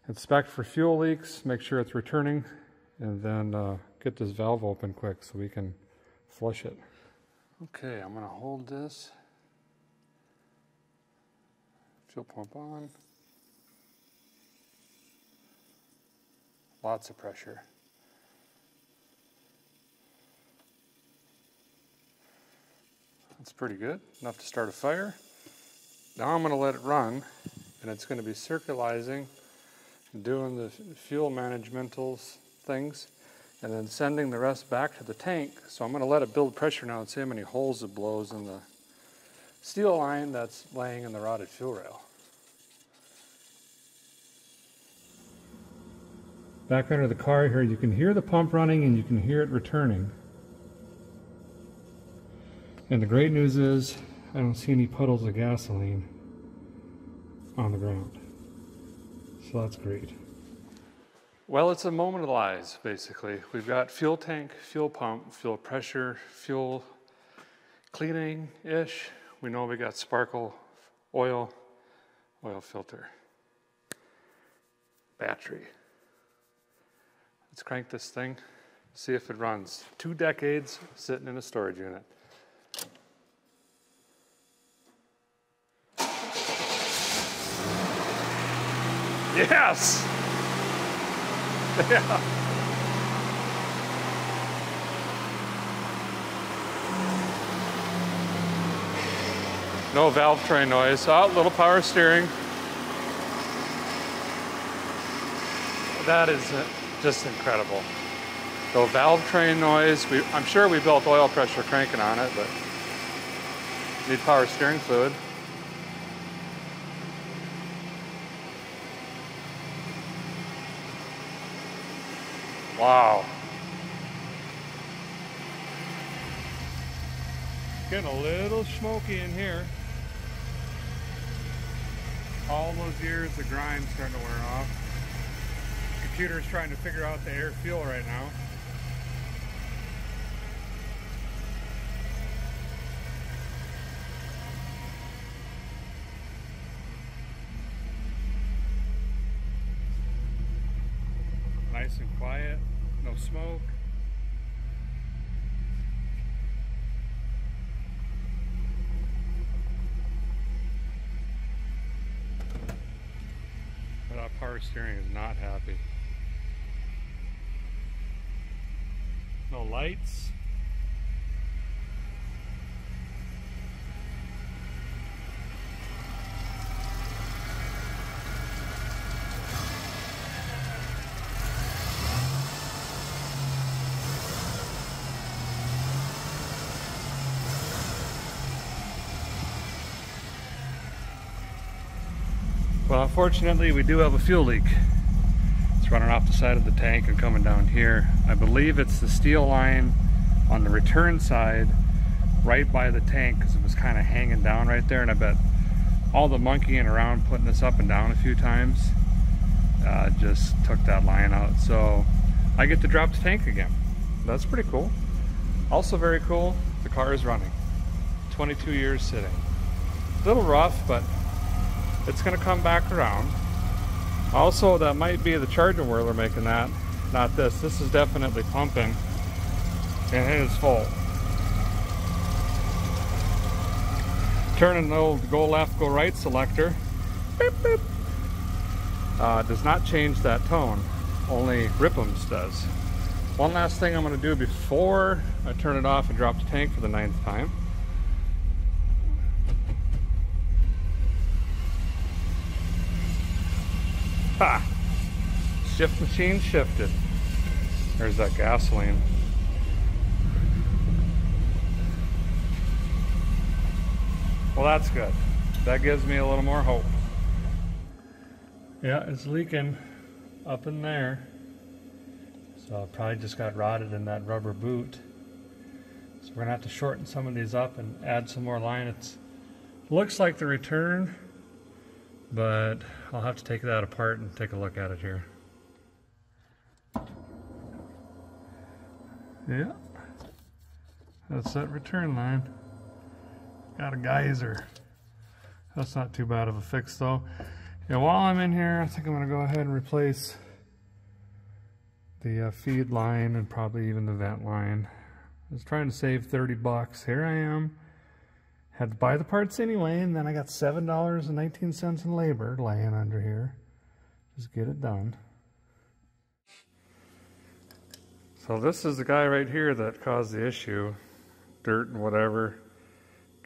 inspect for fuel leaks, make sure it's returning, and then uh, get this valve open quick so we can flush it. Okay, I'm going to hold this. Fuel pump on. Lots of pressure. That's pretty good, enough to start a fire. Now I'm going to let it run, and it's going to be circularizing, doing the fuel managementals things, and then sending the rest back to the tank. So I'm going to let it build pressure now and see how many holes it blows in the steel line that's laying in the rotted fuel rail. Back under the car here, you can hear the pump running and you can hear it returning. And the great news is, I don't see any puddles of gasoline on the ground. So that's great. Well, it's a moment of lies, basically. We've got fuel tank, fuel pump, fuel pressure, fuel cleaning ish. We know we got sparkle, oil, oil filter, battery. Let's crank this thing, see if it runs. Two decades sitting in a storage unit. Yes! Yeah. No valve train noise. Oh, little power steering. That is uh, just incredible. No valve train noise. We, I'm sure we built oil pressure cranking on it, but need power steering fluid. Wow. Getting a little smoky in here. All those years of grime starting to wear off. Computer's trying to figure out the air fuel right now. Nice and quiet, no smoke. But our power steering is not happy. No lights. Well, unfortunately, we do have a fuel leak. Running off the side of the tank and coming down here. I believe it's the steel line on the return side right by the tank because it was kind of hanging down right there and I bet all the monkeying around putting this up and down a few times uh, just took that line out. So I get to drop the tank again. That's pretty cool. Also very cool, the car is running. 22 years sitting. A little rough, but it's going to come back around. Also, that might be the charging whirler making that, not this. This is definitely pumping, and it is full. Turning the old go left, go right selector. Beep, beep. Uh, does not change that tone, only Ripham's does. One last thing I'm going to do before I turn it off and drop the tank for the ninth time. Shift machine shifted. There's that gasoline. Well, that's good. That gives me a little more hope. Yeah, it's leaking up in there. So probably just got rotted in that rubber boot. So we're gonna have to shorten some of these up and add some more line. It looks like the return, but I'll have to take that apart and take a look at it here. Yeah, that's that return line. Got a geyser. That's not too bad of a fix though. Yeah, while I'm in here, I think I'm gonna go ahead and replace the uh, feed line and probably even the vent line. I was trying to save 30 bucks. Here I am. Had to buy the parts anyway, and then I got $7.19 in labor laying under here. Just get it done. So this is the guy right here that caused the issue. Dirt and whatever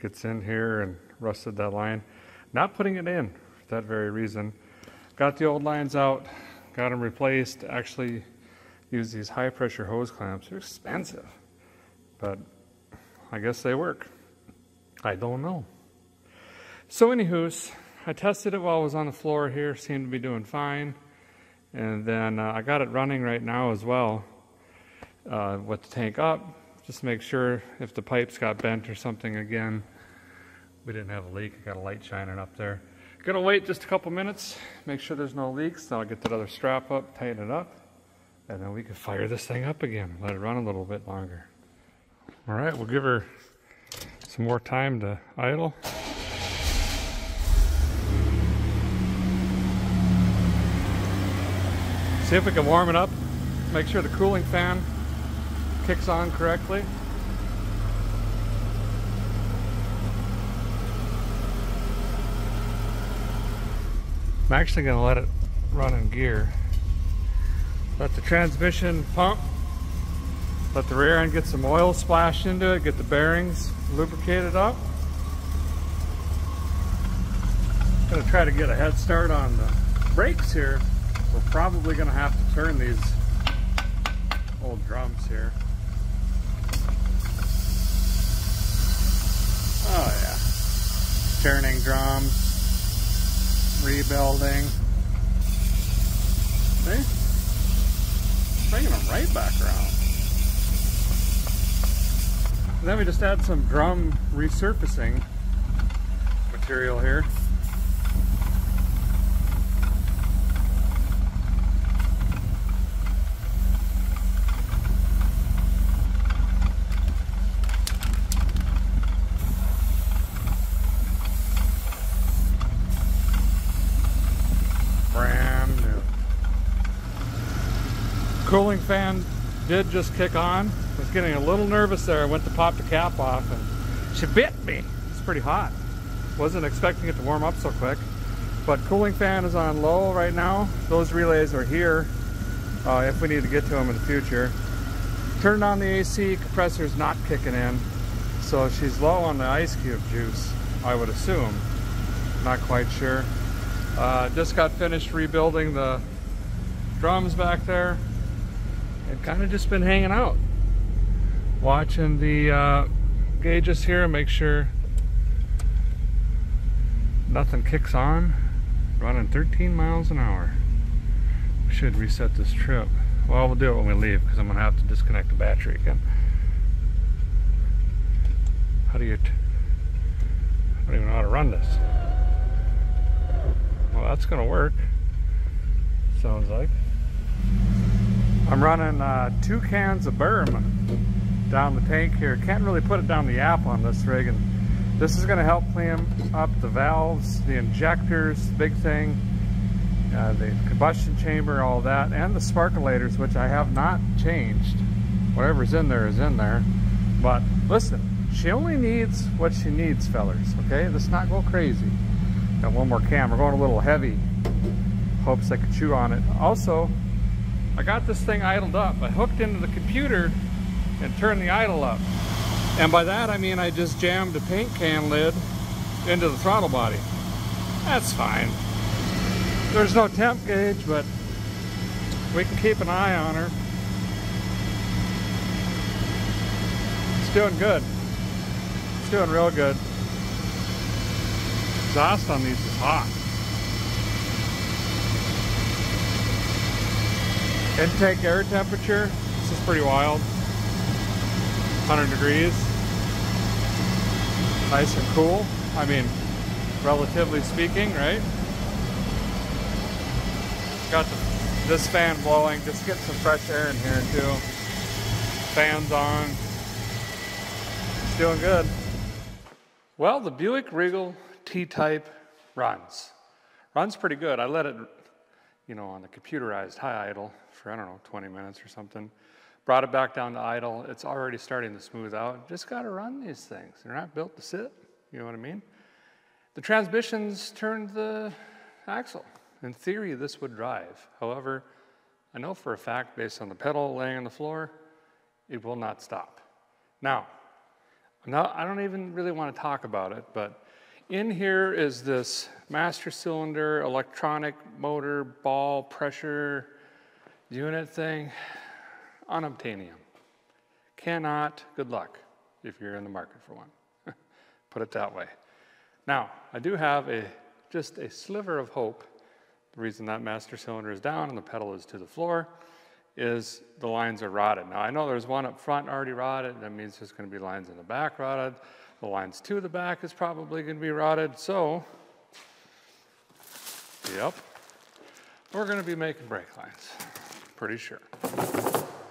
gets in here and rusted that line. Not putting it in for that very reason. Got the old lines out, got them replaced. Actually use these high pressure hose clamps. They're expensive, but I guess they work. I don't know. So, anywho's, I tested it while I was on the floor here, seemed to be doing fine. And then uh, I got it running right now as well uh, with the tank up, just to make sure if the pipes got bent or something again. We didn't have a leak, I got a light shining up there. Gonna wait just a couple minutes, make sure there's no leaks, then I'll get that other strap up, tighten it up. And then we can fire this thing up again, let it run a little bit longer. All right, we'll give her some more time to idle. See if we can warm it up. Make sure the cooling fan kicks on correctly. I'm actually going to let it run in gear. Let the transmission pump. Let the rear end get some oil splashed into it. Get the bearings lubricated up. Going to try to get a head start on the brakes here. We're probably going to have to turn these old drums here. Oh yeah. Turning drums rebuilding. See? Bringing them right back around. And then we just add some drum resurfacing material here. Cooling fan did just kick on. I was getting a little nervous there. I went to pop the cap off and she bit me. It's pretty hot. Wasn't expecting it to warm up so quick. But cooling fan is on low right now. Those relays are here uh, if we need to get to them in the future. Turned on the AC, compressor's not kicking in. So she's low on the ice cube juice, I would assume. Not quite sure. Uh, just got finished rebuilding the drums back there and kind of just been hanging out watching the uh, gauges here and make sure nothing kicks on. Running 13 miles an hour. We should reset this trip. Well we'll do it when we leave because I'm gonna have to disconnect the battery again. How do you I don't even know how to run this. Well that's gonna work sounds like I'm running uh, two cans of berm down the tank here. Can't really put it down the app on this rig. And this is gonna help clean up the valves, the injectors, big thing, uh, the combustion chamber, all that, and the sparkulators, which I have not changed. Whatever's in there is in there. But listen, she only needs what she needs, fellers, okay? Let's not go crazy. Got one more cam. We're going a little heavy. Hopes I could chew on it. Also, I got this thing idled up. I hooked into the computer and turned the idle up. And by that I mean I just jammed a paint can lid into the throttle body. That's fine. There's no temp gauge, but we can keep an eye on her. It's doing good. It's doing real good. Exhaust on these is hot. Intake air temperature, this is pretty wild. 100 degrees. Nice and cool. I mean, relatively speaking, right? Got the, this fan blowing, just get some fresh air in here too. Fans on. It's doing good. Well, the Buick Regal T-Type runs. Runs pretty good. I let it, you know, on the computerized high idle for, I don't know, 20 minutes or something. Brought it back down to idle. It's already starting to smooth out. Just got to run these things. They're not built to sit. You know what I mean? The transmissions turned the axle. In theory, this would drive. However, I know for a fact, based on the pedal laying on the floor, it will not stop. Now, not, I don't even really want to talk about it, but in here is this master cylinder, electronic motor, ball, pressure, unit thing, unobtainium. Cannot, good luck if you're in the market for one. Put it that way. Now, I do have a just a sliver of hope. The reason that master cylinder is down and the pedal is to the floor is the lines are rotted. Now, I know there's one up front already rotted. That means there's going to be lines in the back rotted. The lines to the back is probably going to be rotted. So, yep, we're going to be making brake lines. Pretty sure.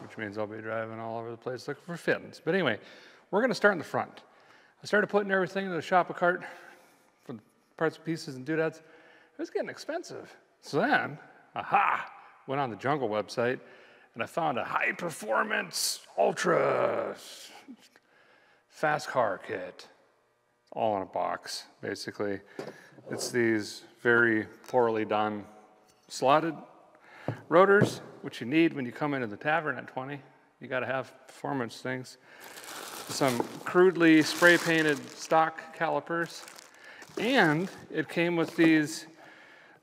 Which means I'll be driving all over the place looking for fittings. But anyway, we're going to start in the front. I started putting everything in the shop cart for parts, pieces, and doodads. It was getting expensive. So then, aha, went on the Jungle website and I found a high performance ultra fast car kit all in a box, basically. It's these very poorly done slotted rotors, which you need when you come into the tavern at 20. You got to have performance things. Some crudely spray painted stock calipers. And it came with these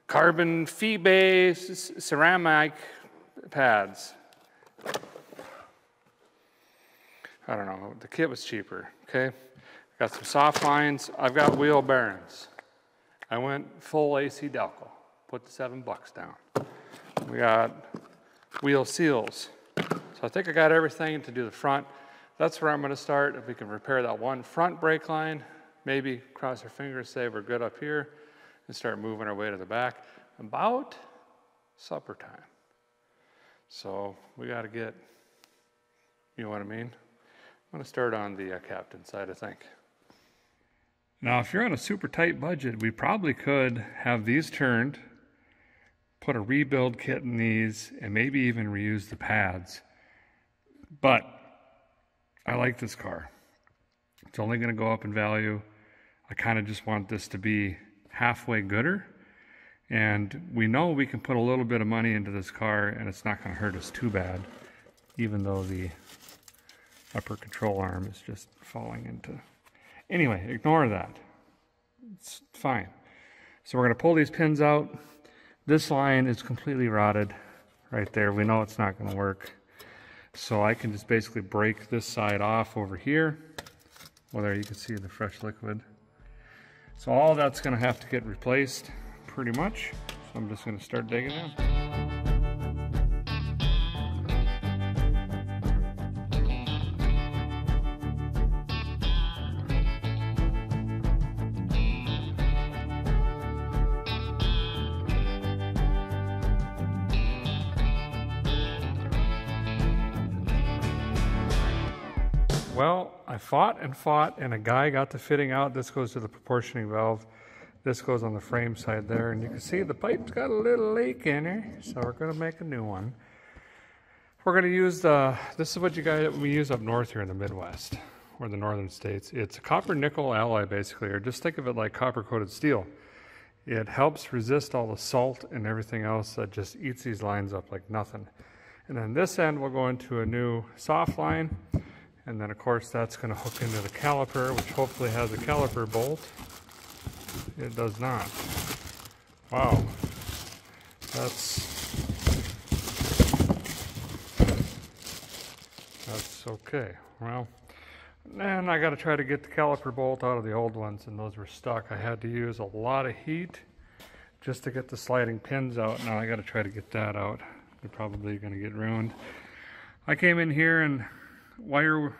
carbon base ceramic pads. I don't know, the kit was cheaper, okay? Got some soft lines. I've got wheel bearings. I went full AC Delco. Put the seven bucks down. We got wheel seals. So I think I got everything to do the front. That's where I'm going to start. If we can repair that one front brake line, maybe cross our fingers, say we're good up here, and start moving our way to the back. About supper time. So we got to get, you know what I mean? I'm to start on the uh, captain side, I think. Now, if you're on a super tight budget, we probably could have these turned, put a rebuild kit in these, and maybe even reuse the pads. But I like this car. It's only going to go up in value. I kind of just want this to be halfway gooder. And we know we can put a little bit of money into this car and it's not going to hurt us too bad, even though the upper control arm is just falling into Anyway, ignore that. It's fine. So we're going to pull these pins out. This line is completely rotted right there. We know it's not going to work. So I can just basically break this side off over here. Well, there you can see the fresh liquid. So all that's going to have to get replaced pretty much. So I'm just going to start digging in. Fought and fought, and a guy got the fitting out. This goes to the proportioning valve. This goes on the frame side there, and you can see the pipe's got a little leak in here, so we're going to make a new one. We're going to use the, this is what you guys, we use up north here in the Midwest, or the northern states. It's a copper nickel alloy, basically, or just think of it like copper coated steel. It helps resist all the salt and everything else that just eats these lines up like nothing. And then this end will go into a new soft line. And then of course that's going to hook into the caliper, which hopefully has a caliper bolt. It does not. Wow. That's that's okay. Well, and I got to try to get the caliper bolt out of the old ones, and those were stuck. I had to use a lot of heat just to get the sliding pins out. Now I got to try to get that out. They're probably going to get ruined. I came in here and wire,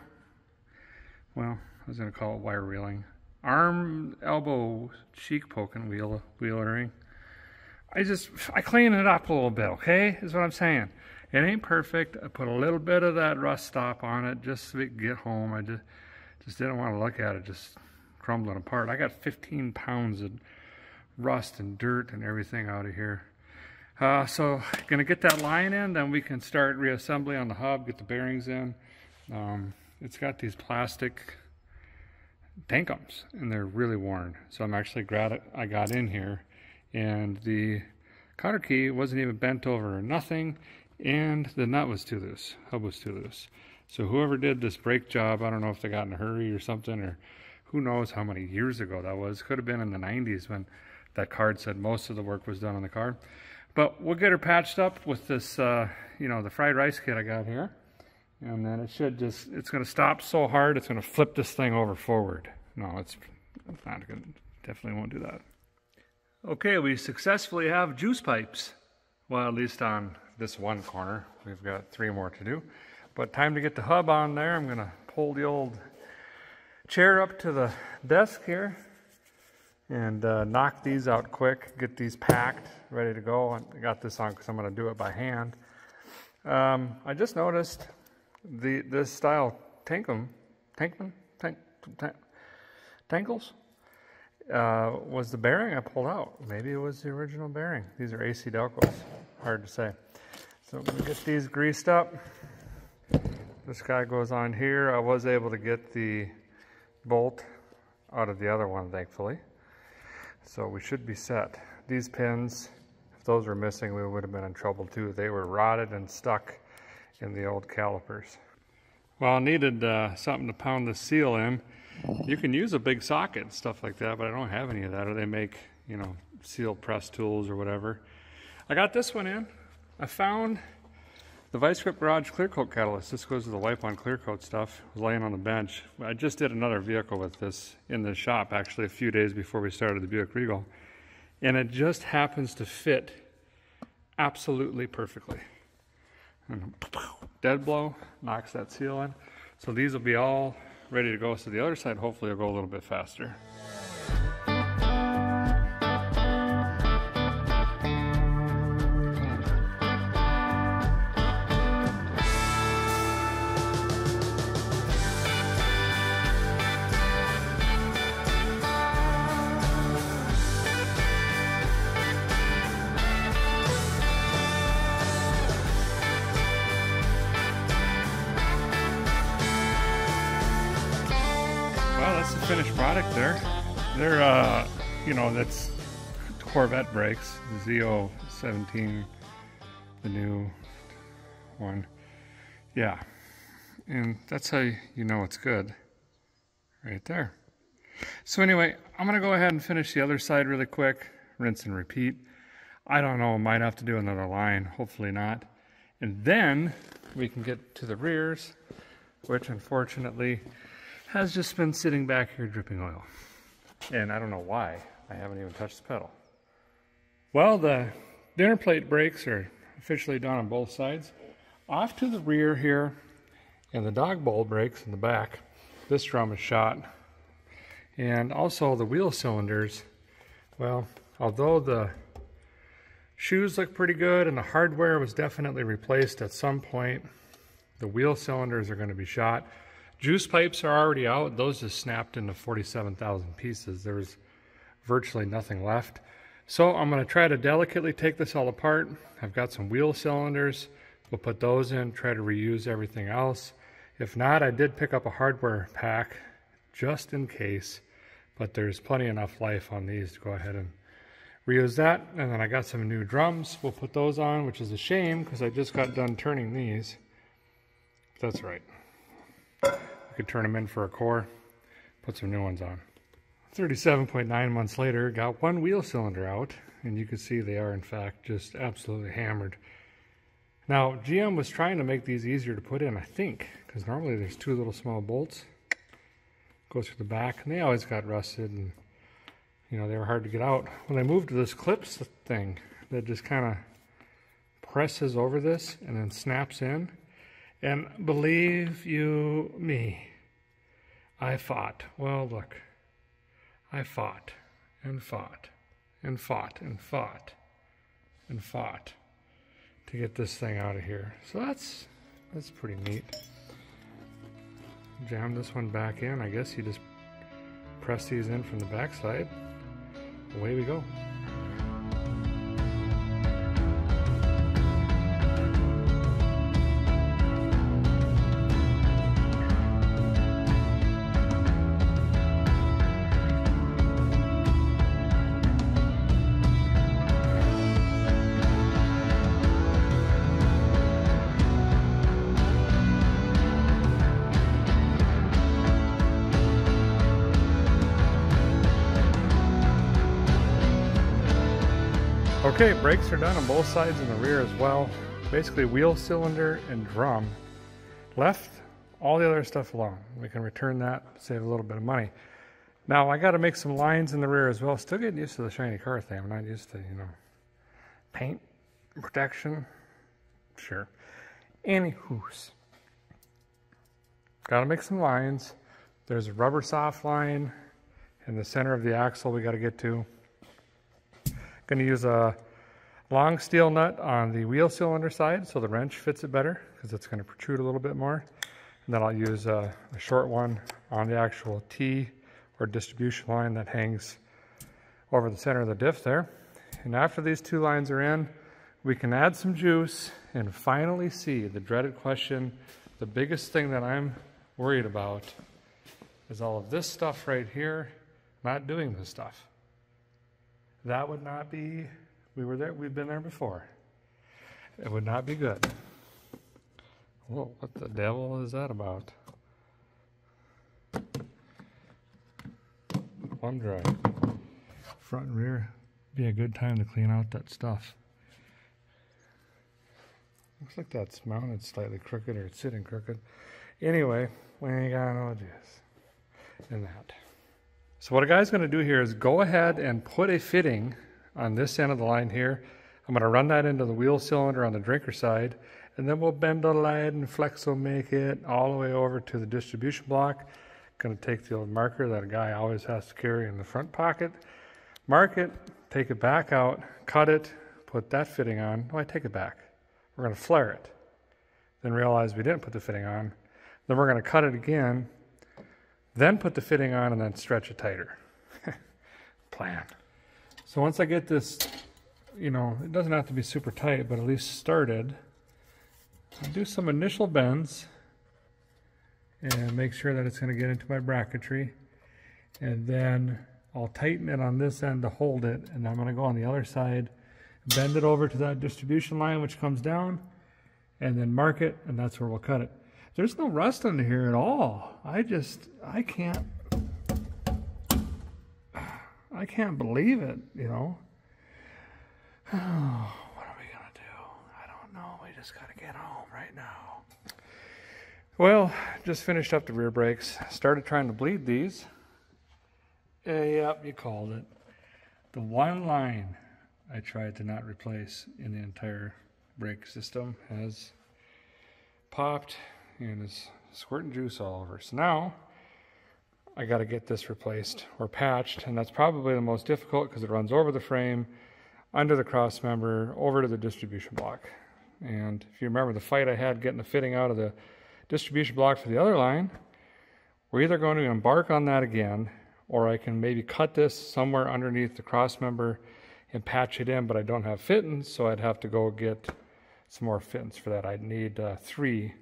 well, I was going to call it wire reeling. Arm, elbow, cheek poking wheel, wheelering. I just, I clean it up a little bit, okay? Is what I'm saying. It ain't perfect. I put a little bit of that rust stop on it just so we could get home. I just, just didn't want to look at it just crumbling apart. I got 15 pounds of rust and dirt and everything out of here. Uh, so gonna get that line in, then we can start reassembly on the hub, get the bearings in. Um, it's got these plastic tankums and they're really worn. So I'm actually glad I got in here and the cotter key wasn't even bent over or nothing and the nut was too loose, hub was too loose. So whoever did this brake job, I don't know if they got in a hurry or something or who knows how many years ago that was. Could have been in the 90s when that card said most of the work was done on the car. But we'll get her patched up with this, uh, you know, the fried rice kit I got here. And then it should just, it's going to stop so hard, it's going to flip this thing over forward. No, it's not going to, definitely won't do that. Okay, we successfully have juice pipes. Well, at least on this one corner. We've got three more to do. But time to get the hub on there. I'm going to pull the old chair up to the desk here and uh, knock these out quick, get these packed, ready to go. I got this on because I'm going to do it by hand. Um, I just noticed the this style Tankum, Tankman, Tank, tank, uh, was the bearing I pulled out. Maybe it was the original bearing. These are AC Delcos. Hard to say. So gonna get these greased up. This guy goes on here. I was able to get the bolt out of the other one, thankfully. So we should be set. These pins, if those were missing, we would have been in trouble too. They were rotted and stuck in the old calipers. Well, I needed uh, something to pound the seal in. You can use a big socket and stuff like that, but I don't have any of that. Or they make, you know, seal press tools or whatever. I got this one in. I found the Vice Grip Garage Clear Coat Catalyst. This goes with the wipe on clear coat stuff. Was laying on the bench. I just did another vehicle with this in the shop actually a few days before we started the Buick Regal. And it just happens to fit absolutely perfectly. And dead blow knocks that seal in. So these will be all ready to go. So the other side hopefully will go a little bit faster. They're, uh, you know, that's Corvette brakes, the ZO17, the new one. Yeah. And that's how you know it's good. Right there. So anyway, I'm to go ahead and finish the other side really quick. Rinse and repeat. I don't know, might have to do another line. Hopefully not. And then we can get to the rears, which unfortunately has just been sitting back here dripping oil. And I don't know why. I haven't even touched the pedal. Well, the dinner plate brakes are officially done on both sides. Off to the rear here, and the dog bowl brakes in the back. This drum is shot. And also the wheel cylinders. Well, although the shoes look pretty good and the hardware was definitely replaced at some point, the wheel cylinders are going to be shot. Juice pipes are already out. Those just snapped into 47,000 pieces. There was virtually nothing left. So I'm going to try to delicately take this all apart. I've got some wheel cylinders. We'll put those in, try to reuse everything else. If not, I did pick up a hardware pack just in case, but there's plenty enough life on these to go ahead and reuse that. And then I got some new drums. We'll put those on, which is a shame because I just got done turning these. That's right. Could turn them in for a core, put some new ones on. 37.9 months later, got one wheel cylinder out, and you can see they are in fact just absolutely hammered. Now, GM was trying to make these easier to put in, I think, because normally there's two little small bolts. Goes through the back, and they always got rusted, and you know, they were hard to get out. When I moved to this clips thing that just kind of presses over this and then snaps in, and believe you me, I fought. Well, look, I fought and fought and fought and fought and fought to get this thing out of here. So that's that's pretty neat. Jam this one back in. I guess you just press these in from the backside. Away we go. Okay, brakes are done on both sides and the rear as well. Basically wheel cylinder and drum. Left all the other stuff alone. We can return that, save a little bit of money. Now I got to make some lines in the rear as well. Still getting used to the shiny car thing. I'm not used to, you know, paint protection. Sure. Anywho's. Got to make some lines. There's a rubber soft line in the center of the axle we got to get to. Going to use a long steel nut on the wheel cylinder side so the wrench fits it better because it's going to protrude a little bit more. And then I'll use a, a short one on the actual T or distribution line that hangs over the center of the diff there. And after these two lines are in, we can add some juice and finally see the dreaded question. The biggest thing that I'm worried about is all of this stuff right here not doing this stuff. That would not be, we were there, we've been there before. It would not be good. Whoa, what the devil is that about? Plumb dry. Front and rear, be a good time to clean out that stuff. Looks like that's mounted slightly crooked or it's sitting crooked. Anyway, we ain't got no juice in that. So what a guy's going to do here is go ahead and put a fitting on this end of the line here. I'm going to run that into the wheel cylinder on the drinker side, and then we'll bend the lead and flexo make it all the way over to the distribution block. Going to take the old marker that a guy always has to carry in the front pocket, mark it, take it back out, cut it, put that fitting on. No, I take it back. We're going to flare it. Then realize we didn't put the fitting on. Then we're going to cut it again, then put the fitting on and then stretch it tighter. Plan. So once I get this, you know, it doesn't have to be super tight, but at least started, I'll do some initial bends and make sure that it's going to get into my bracketry. And then I'll tighten it on this end to hold it. And I'm going to go on the other side, bend it over to that distribution line, which comes down, and then mark it, and that's where we'll cut it. There's no rust under here at all. I just, I can't, I can't believe it, you know. What are we going to do? I don't know. We just got to get home right now. Well, just finished up the rear brakes. Started trying to bleed these. Uh, yep, you called it. The one line I tried to not replace in the entire brake system has popped and is squirting juice all over. So now I got to get this replaced or patched, and that's probably the most difficult because it runs over the frame, under the cross member, over to the distribution block. And if you remember the fight I had getting the fitting out of the distribution block for the other line, we're either going to embark on that again, or I can maybe cut this somewhere underneath the cross member and patch it in, but I don't have fittings, so I'd have to go get some more fittings for that. I'd need uh, three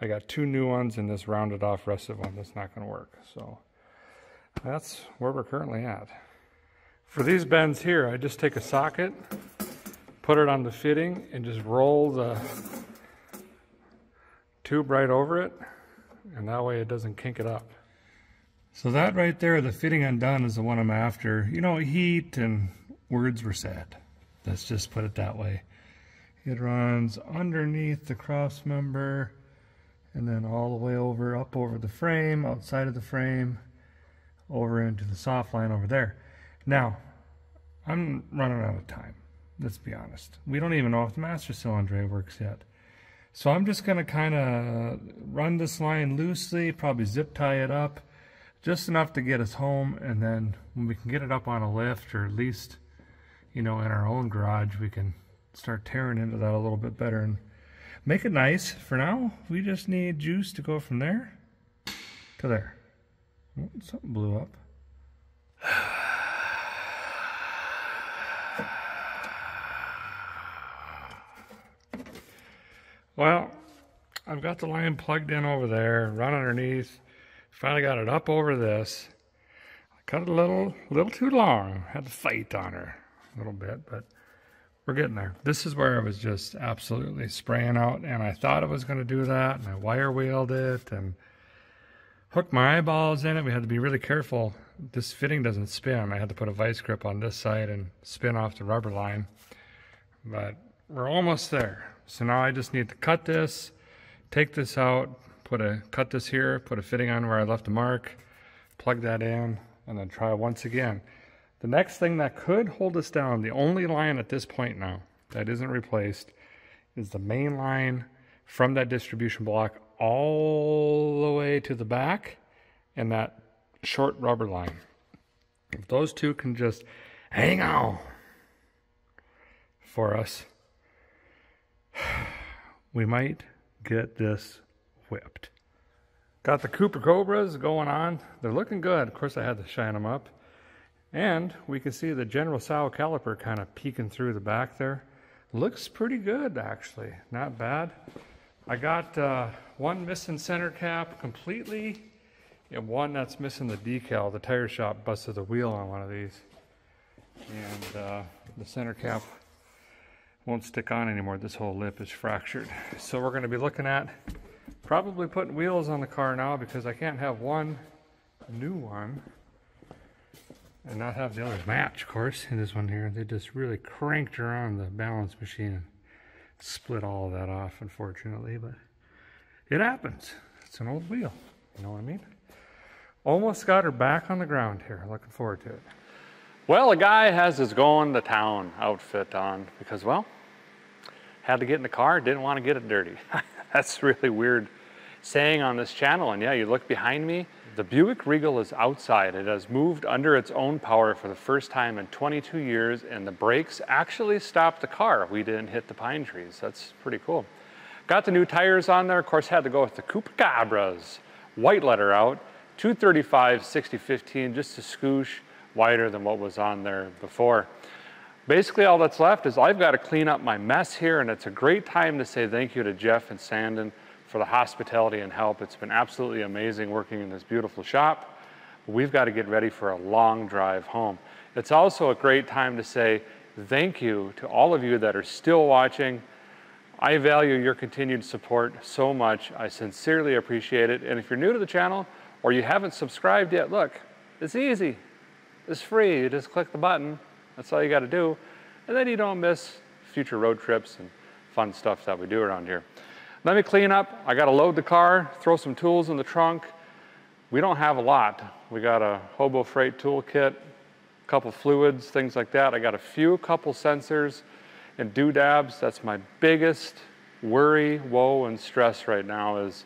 I got two new ones and this rounded off rusted one that's not going to work. So that's where we're currently at. For these bends here, I just take a socket, put it on the fitting, and just roll the tube right over it, and that way it doesn't kink it up. So that right there, the fitting undone is the one I'm after. You know, heat and words were said. Let's just put it that way. It runs underneath the cross member and then all the way over, up over the frame, outside of the frame, over into the soft line over there. Now, I'm running out of time. Let's be honest. We don't even know if the master cylinder works yet. So I'm just going to kind of run this line loosely, probably zip tie it up, just enough to get us home. And then when we can get it up on a lift, or at least, you know, in our own garage, we can start tearing into that a little bit better and make it nice. For now, we just need juice to go from there to there. Oh, something blew up. Well, I've got the line plugged in over there, run underneath. Finally got it up over this. I cut it a little, little too long. Had to fight on her a little bit, but we're getting there. This is where I was just absolutely spraying out, and I thought I was going to do that, and I wire wheeled it and hooked my eyeballs in it. We had to be really careful. This fitting doesn't spin. I had to put a vice grip on this side and spin off the rubber line, but we're almost there. So now I just need to cut this, take this out, put a cut this here, put a fitting on where I left a mark, plug that in, and then try once again. The next thing that could hold us down, the only line at this point now that isn't replaced, is the main line from that distribution block all the way to the back and that short rubber line. If those two can just hang on, for us. We might get this whipped. Got the Cooper Cobras going on. They're looking good. Of course, I had to shine them up. And we can see the General Sow caliper kind of peeking through the back there. Looks pretty good, actually. Not bad. I got uh, one missing center cap completely, and one that's missing the decal. The tire shop busted the wheel on one of these. And uh, the center cap won't stick on anymore. This whole lip is fractured. So we're going to be looking at probably putting wheels on the car now because I can't have one new one and not have the others match, of course. In this one here, they just really cranked around the balance machine and split all of that off, unfortunately. But it happens. It's an old wheel. You know what I mean? Almost got her back on the ground here. Looking forward to it. Well, a guy has his going to town outfit on because, well, had to get in the car, didn't want to get it dirty. That's really weird saying on this channel. And yeah, you look behind me, the Buick Regal is outside. It has moved under its own power for the first time in 22 years, and the brakes actually stopped the car. We didn't hit the pine trees. That's pretty cool. Got the new tires on there. Of course, had to go with the Cobras. White letter out, 235 6015, just a scoosh wider than what was on there before. Basically all that's left is I've got to clean up my mess here and it's a great time to say thank you to Jeff and Sandon for the hospitality and help. It's been absolutely amazing working in this beautiful shop. We've got to get ready for a long drive home. It's also a great time to say thank you to all of you that are still watching. I value your continued support so much. I sincerely appreciate it. And if you're new to the channel or you haven't subscribed yet, look, it's easy. It's free. You just click the button that's all you got to do. And then you don't miss future road trips and fun stuff that we do around here. Let me clean up. I got to load the car, throw some tools in the trunk. We don't have a lot. We got a hobo freight toolkit, a couple fluids, things like that. I got a few couple sensors and doodads. That's my biggest worry, woe, and stress right now is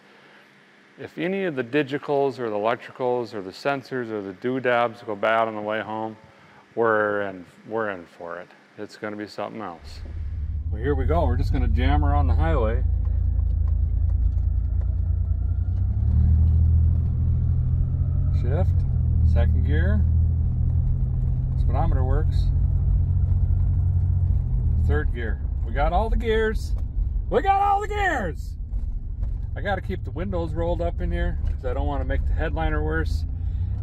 if any of the digicals or the electricals or the sensors or the doodads go bad on the way home, we're in, we're in for it. It's going to be something else. Well, here we go. We're just going to jam on the highway. Shift, second gear. Speedometer works. Third gear. We got all the gears. We got all the gears! I got to keep the windows rolled up in here because I don't want to make the headliner worse.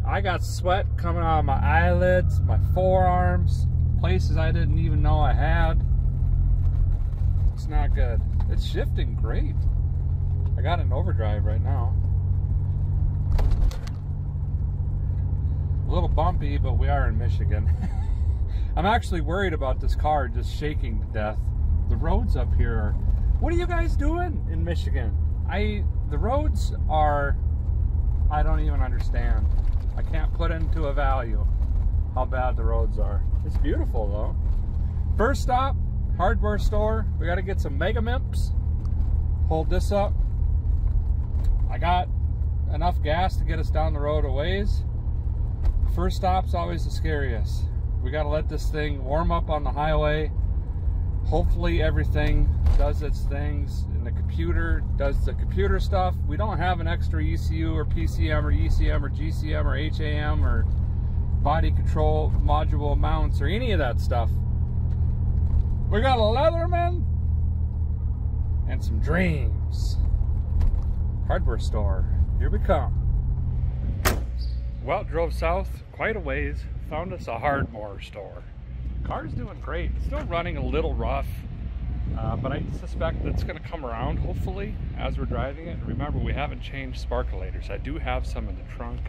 I got sweat coming out of my eyelids, my forearms, places I didn't even know I had. It's not good. It's shifting great. I got an overdrive right now. A little bumpy, but we are in Michigan. I'm actually worried about this car just shaking to death. The roads up here are, what are you guys doing in Michigan? I, the roads are, I don't even understand. I can't put into a value how bad the roads are. It's beautiful though. First stop, hardware store. We got to get some Megamimps. Hold this up. I got enough gas to get us down the road a ways. First stop's always the scariest. We got to let this thing warm up on the highway. Hopefully everything does its things and the computer does the computer stuff. We don't have an extra ECU or PCM or ECM or GCM or HAM or body control module mounts or any of that stuff. We got a Leatherman and some dreams. Hardware store. Here we come. Well, drove south quite a ways, found us a hardware store. Car's doing great. Still running a little rough. Uh, but I suspect it's going to come around, hopefully, as we're driving it. Remember, we haven't changed sparkulators. I do have some in the trunk.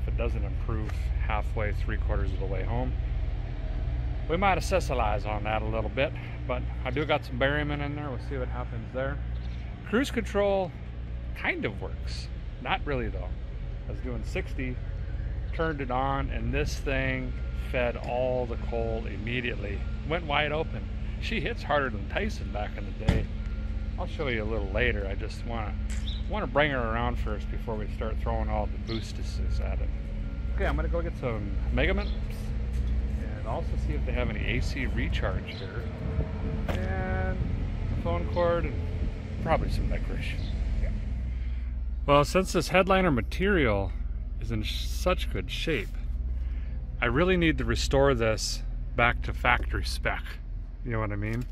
If it doesn't improve halfway, three quarters of the way home, we might accessorize on that a little bit. But I do got some Berryman in there. We'll see what happens there. Cruise control kind of works. Not really, though. I was doing 60, turned it on, and this thing fed all the coal immediately. Went wide open she hits harder than Tyson back in the day. I'll show you a little later. I just want to want to bring her around first before we start throwing all the boostesses at it. Okay, I'm gonna go get some Megamint, and also see if they have any AC recharge here. And a phone cord and probably some licorice. Well, since this headliner material is in such good shape, I really need to restore this back to factory spec. You know what I mean?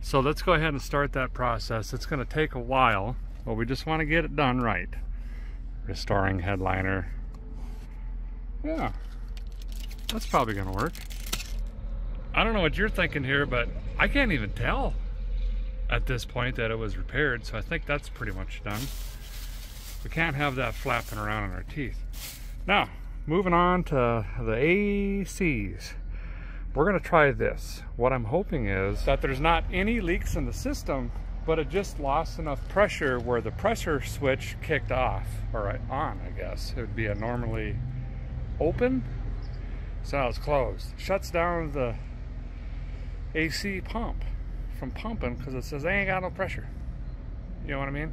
So let's go ahead and start that process. It's going to take a while, but we just want to get it done right. Restoring headliner. Yeah, that's probably going to work. I don't know what you're thinking here, but I can't even tell at this point that it was repaired, so I think that's pretty much done. We can't have that flapping around in our teeth. Now, moving on to the ACs. We're gonna try this. What I'm hoping is that there's not any leaks in the system, but it just lost enough pressure where the pressure switch kicked off, or on, I guess. It would be a normally open, so now it's closed. Shuts down the AC pump from pumping because it says they ain't got no pressure. You know what I mean?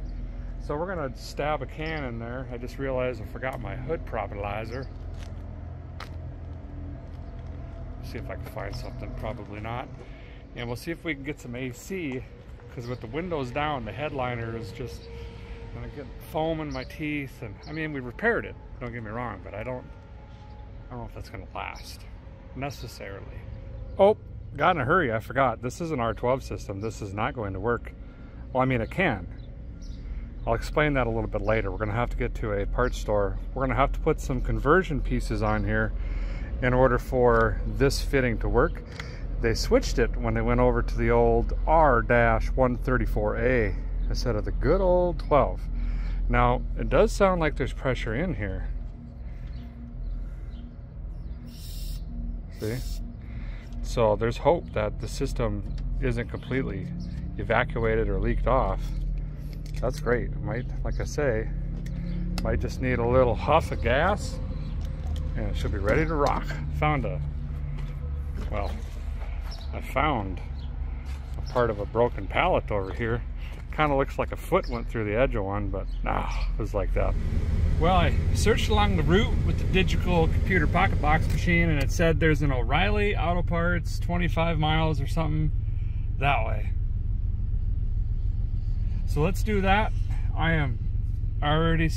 So we're gonna stab a can in there. I just realized I forgot my hood propeller. See if I can find something, probably not. And we'll see if we can get some AC because with the windows down, the headliner is just gonna get foam in my teeth. And I mean, we repaired it, don't get me wrong, but I don't, I don't know if that's gonna last necessarily. Oh, got in a hurry, I forgot. This is an R12 system. This is not going to work. Well, I mean, it can, I'll explain that a little bit later. We're gonna have to get to a parts store. We're gonna have to put some conversion pieces on here in order for this fitting to work. They switched it when they went over to the old R-134A instead of the good old 12. Now, it does sound like there's pressure in here. See? So there's hope that the system isn't completely evacuated or leaked off that's great. Might, like I say, might just need a little huff of gas and it should be ready to rock. Found a, well, I found a part of a broken pallet over here. Kind of looks like a foot went through the edge of one, but nah, it was like that. Well, I searched along the route with the digital computer pocket box machine and it said there's an O'Reilly Auto Parts 25 miles or something that way. So let's do that. I am already,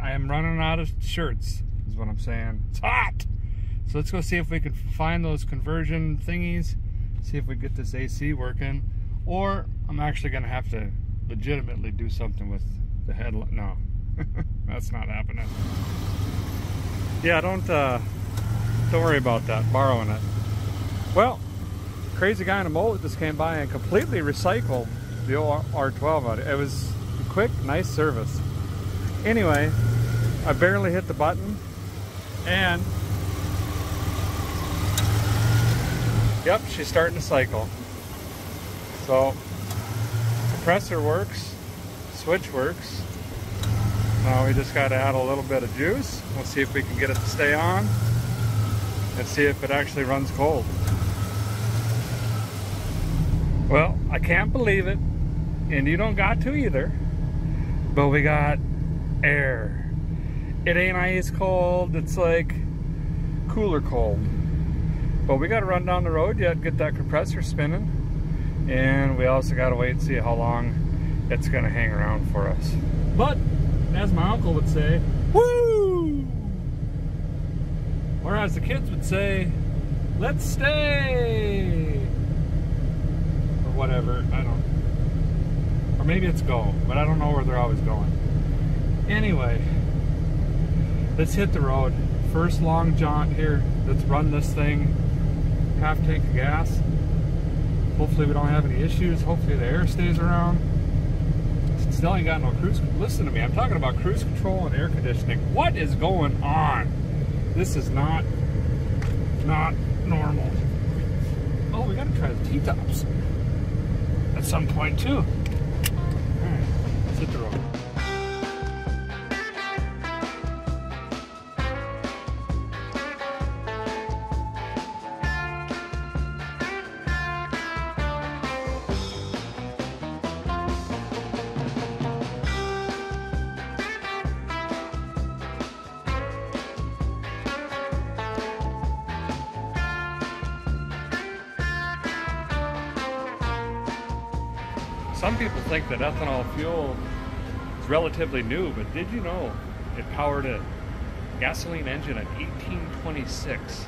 I am running out of shirts, is what I'm saying. It's hot! So let's go see if we can find those conversion thingies, see if we get this AC working, or I'm actually gonna have to legitimately do something with the headlight. No, that's not happening. Yeah, don't, uh, don't worry about that, borrowing it. Well, crazy guy in a mullet just came by and completely recycled the old R12 out. It was quick, nice service. Anyway, I barely hit the button and yep, she's starting to cycle. So compressor works, switch works. Now we just got to add a little bit of juice. We'll see if we can get it to stay on and see if it actually runs cold. Well, I can't believe it and you don't got to either. But we got air. It ain't ice cold, it's like cooler cold. But we gotta run down the road yet, get that compressor spinning. And we also gotta wait and see how long it's gonna hang around for us. But, as my uncle would say, woo! Or as the kids would say, let's stay! Or whatever, I don't or maybe it's go, but I don't know where they're always going. Anyway, let's hit the road. First long jaunt here. Let's run this thing. Half tank of gas. Hopefully we don't have any issues. Hopefully the air stays around. Still ain't got no cruise. Listen to me. I'm talking about cruise control and air conditioning. What is going on? This is not, not normal. Oh, we gotta try the T-tops at some point too. Ethanol fuel is relatively new, but did you know it powered a gasoline engine in 1826?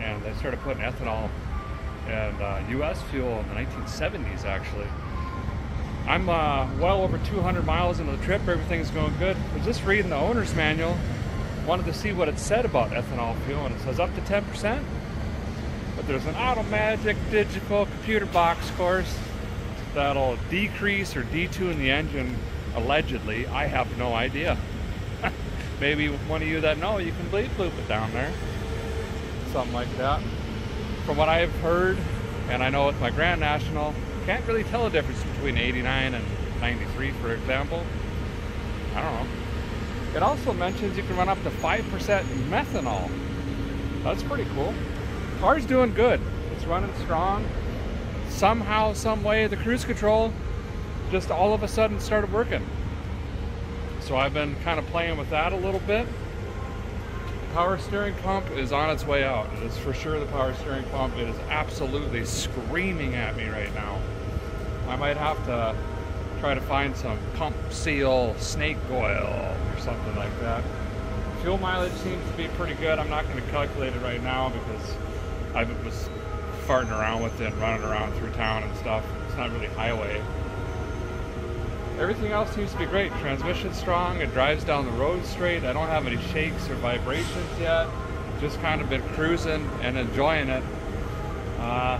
And they started putting ethanol and uh, U.S. fuel in the 1970s, actually. I'm uh, well over 200 miles into the trip. Everything's going good. I was just reading the owner's manual. Wanted to see what it said about ethanol fuel, and it says up to 10%. But there's an Automagic digital computer box course that'll decrease or detune the engine allegedly. I have no idea. Maybe one of you that know, you can bleed bloop it down there. Something like that. From what I've heard, and I know with my Grand National, can't really tell the difference between 89 and 93, for example. I don't know. It also mentions you can run up to 5% methanol. That's pretty cool. Car's doing good. It's running strong. Somehow, some way, the cruise control just all of a sudden started working. So I've been kind of playing with that a little bit. Power steering pump is on its way out. It is for sure the power steering pump. It is absolutely screaming at me right now. I might have to try to find some pump seal snake oil or something like that. Fuel mileage seems to be pretty good. I'm not going to calculate it right now because I was farting around with it and running around through town and stuff. It's not really highway. Everything else seems to be great. Transmission's strong. It drives down the road straight. I don't have any shakes or vibrations yet. Just kind of been cruising and enjoying it. Uh,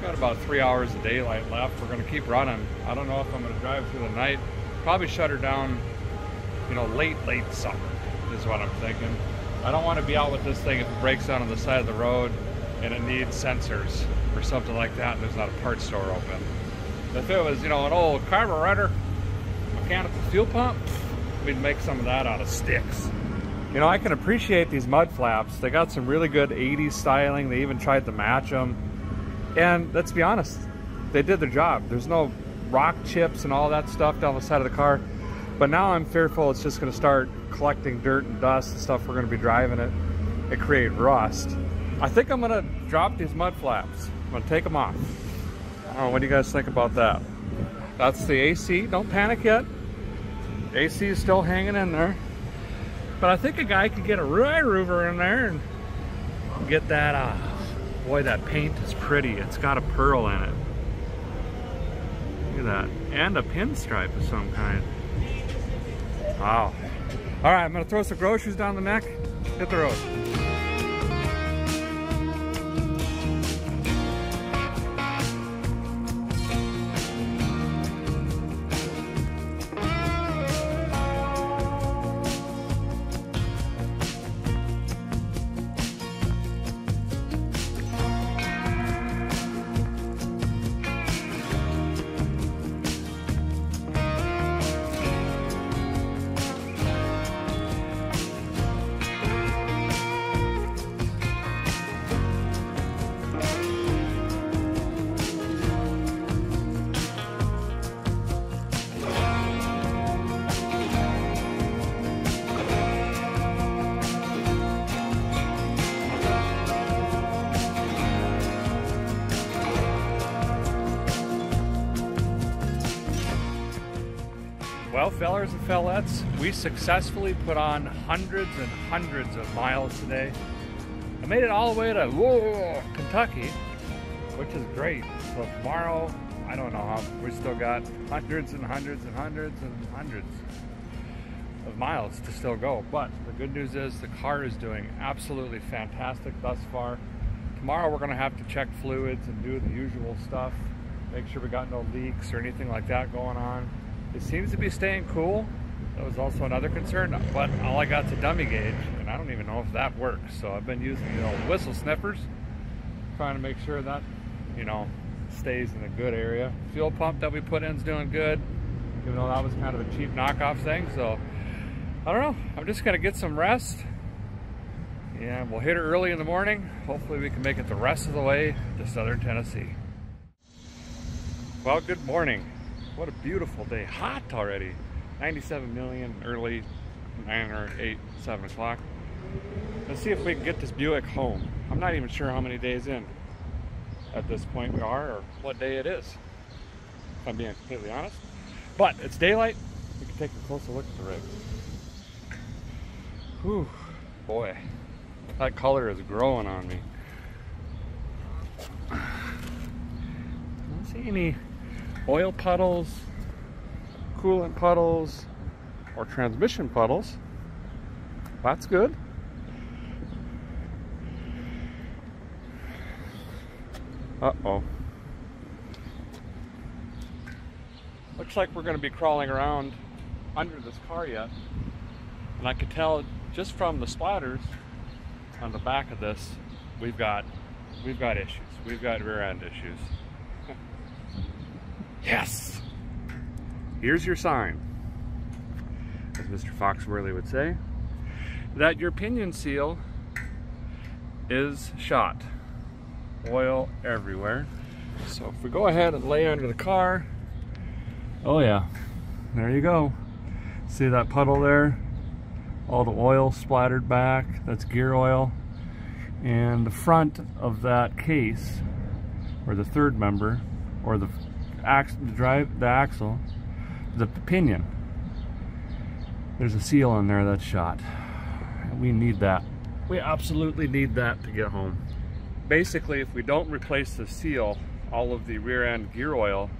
got about three hours of daylight left. We're going to keep running. I don't know if I'm going to drive through the night. Probably shut her down, you know, late, late summer is what I'm thinking. I don't want to be out with this thing if it breaks down on the side of the road and it needs sensors or something like that and there's not a parts store open. If it was, you know, an old carburetor, mechanical fuel pump, we'd make some of that out of sticks. You know, I can appreciate these mud flaps. They got some really good 80s styling. They even tried to match them. And let's be honest, they did their job. There's no rock chips and all that stuff down the side of the car. But now I'm fearful it's just going to start collecting dirt and dust and stuff we're going to be driving it. It create rust. I think I'm going to drop these mud flaps. I'm going to take them off. Oh, what do you guys think about that? That's the AC. Don't panic yet. AC is still hanging in there. But I think a guy could get a Rover in there and get that off. Boy, that paint is pretty. It's got a pearl in it. Look at that. And a pinstripe of some kind. Wow. All right, I'm gonna throw some groceries down the neck. Hit the road. Well, fellers and fellettes, we successfully put on hundreds and hundreds of miles today. I made it all the way to whoa, Kentucky, which is great. So tomorrow, I don't know how, we still got hundreds and hundreds and hundreds and hundreds of miles to still go. But the good news is the car is doing absolutely fantastic thus far. Tomorrow we're gonna have to check fluids and do the usual stuff. Make sure we got no leaks or anything like that going on. It seems to be staying cool. That was also another concern, but all I got to dummy gauge, and I don't even know if that works. So I've been using the old whistle sniffers, trying to make sure that, you know, stays in a good area. Fuel pump that we put in is doing good, even though that was kind of a cheap knockoff thing. So I don't know. I'm just gonna get some rest. Yeah, we'll hit it early in the morning. Hopefully we can make it the rest of the way to Southern Tennessee. Well, good morning. What a beautiful day. Hot already. 97 million early, 9 or 8, 7 o'clock. Let's see if we can get this Buick home. I'm not even sure how many days in. at this point we are or what day it is. If I'm being completely honest. But it's daylight. We can take a closer look at the rig. Whew, boy, that color is growing on me. I don't see any oil puddles, coolant puddles, or transmission puddles. That's good. Uh-oh. Looks like we're going to be crawling around under this car yet. And I could tell just from the splatters on the back of this, we've got we've got issues. We've got rear end issues. Yes. Here's your sign, as Mr. Foxworthy would say, that your pinion seal is shot. Oil everywhere. So if we go ahead and lay under the car, oh yeah, there you go. See that puddle there? All the oil splattered back, that's gear oil. And the front of that case, or the third member, or the, the drive, the axle, the pinion. There's a seal in there that's shot. We need that. We absolutely need that to get home. Basically, if we don't replace the seal, all of the rear end gear oil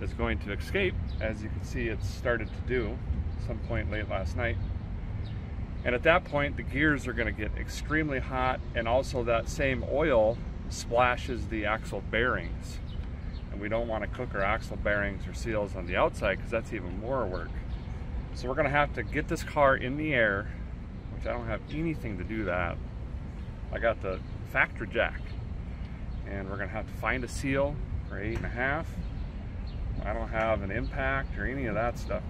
is going to escape. As you can see, it's started to do some point late last night. And at that point, the gears are gonna get extremely hot and also that same oil splashes the axle bearings. We don't wanna cook our axle bearings or seals on the outside because that's even more work. So we're gonna have to get this car in the air, which I don't have anything to do that. I got the factory jack and we're gonna have to find a seal for eight and a half. I don't have an impact or any of that stuff.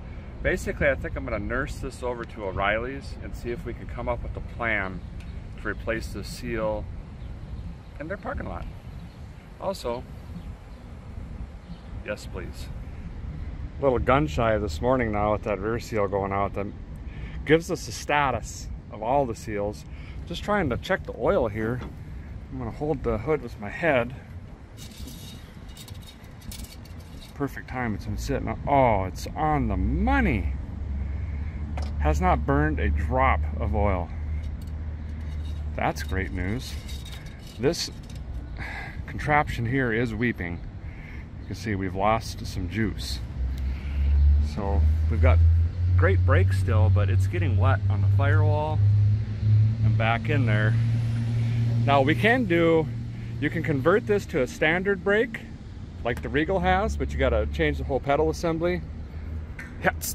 Basically, I think I'm gonna nurse this over to O'Reilly's and see if we can come up with a plan to replace the seal in their parking lot. Also, yes please. A little gun shy this morning now with that rear seal going out that gives us the status of all the seals. Just trying to check the oil here. I'm gonna hold the hood with my head. Perfect time, it's been sitting oh, it's on the money. Has not burned a drop of oil. That's great news. This contraption here is weeping. Can see we've lost some juice. So we've got great brakes still, but it's getting wet on the firewall and back in there. Now we can do, you can convert this to a standard brake like the Regal has, but you gotta change the whole pedal assembly. Yes.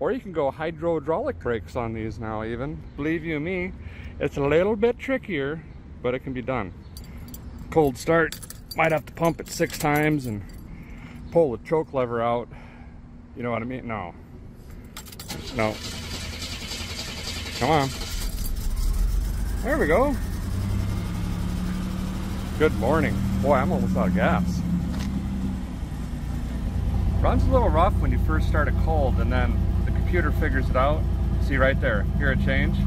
Or you can go hydro-hydraulic brakes on these now even. Believe you me, it's a little bit trickier, but it can be done. Cold start, might have to pump it six times and pull the choke lever out. You know what I mean? No. No. Come on. There we go. Good morning. Boy, I'm almost out of gas. Runs a little rough when you first start it cold and then the computer figures it out. See right there, hear a change?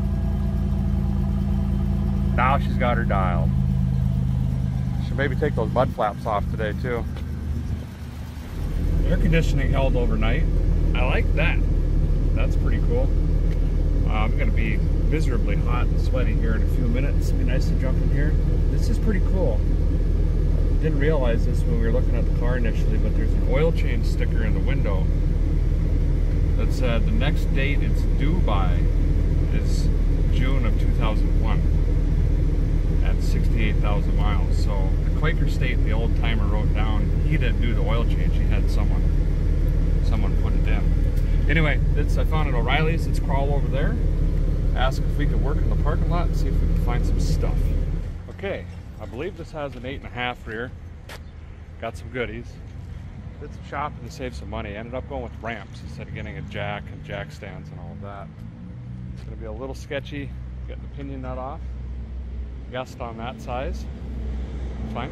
Now she's got her dial. Should maybe take those mud flaps off today too. Air conditioning held overnight. I like that. That's pretty cool. Uh, I'm gonna be miserably hot and sweaty here in a few minutes. It'll be nice to jump in here. This is pretty cool. Didn't realize this when we were looking at the car initially, but there's an oil change sticker in the window that said the next date it's due by is June of 2001 at 68,000 miles. So the Quaker State, the old timer wrote down, he didn't do the oil change. He had someone, someone put it in. Anyway, it's I found it O'Reilly's. It's crawl over there. Ask if we could work in the parking lot and see if we can find some stuff. Okay, I believe this has an eight and a half rear. Got some goodies. Did some shopping to save some money. Ended up going with ramps instead of getting a jack and jack stands and all of that. It's gonna be a little sketchy getting the pinion nut off. Guessed on that size. Fine.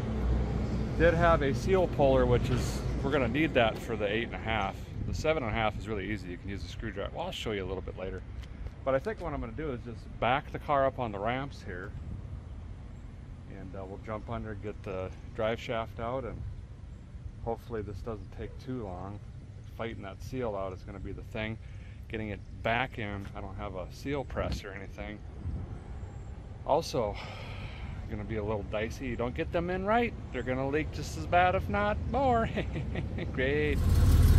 Did have a seal puller, which is, we're gonna need that for the eight and a half. The seven and a half is really easy. You can use a screwdriver. Well, I'll show you a little bit later. But I think what I'm gonna do is just back the car up on the ramps here and uh, we'll jump under, get the drive shaft out, and hopefully this doesn't take too long. Fighting that seal out is going to be the thing. Getting it back in, I don't have a seal press or anything. Also, going to be a little dicey. You don't get them in right, they're going to leak just as bad, if not more. Great.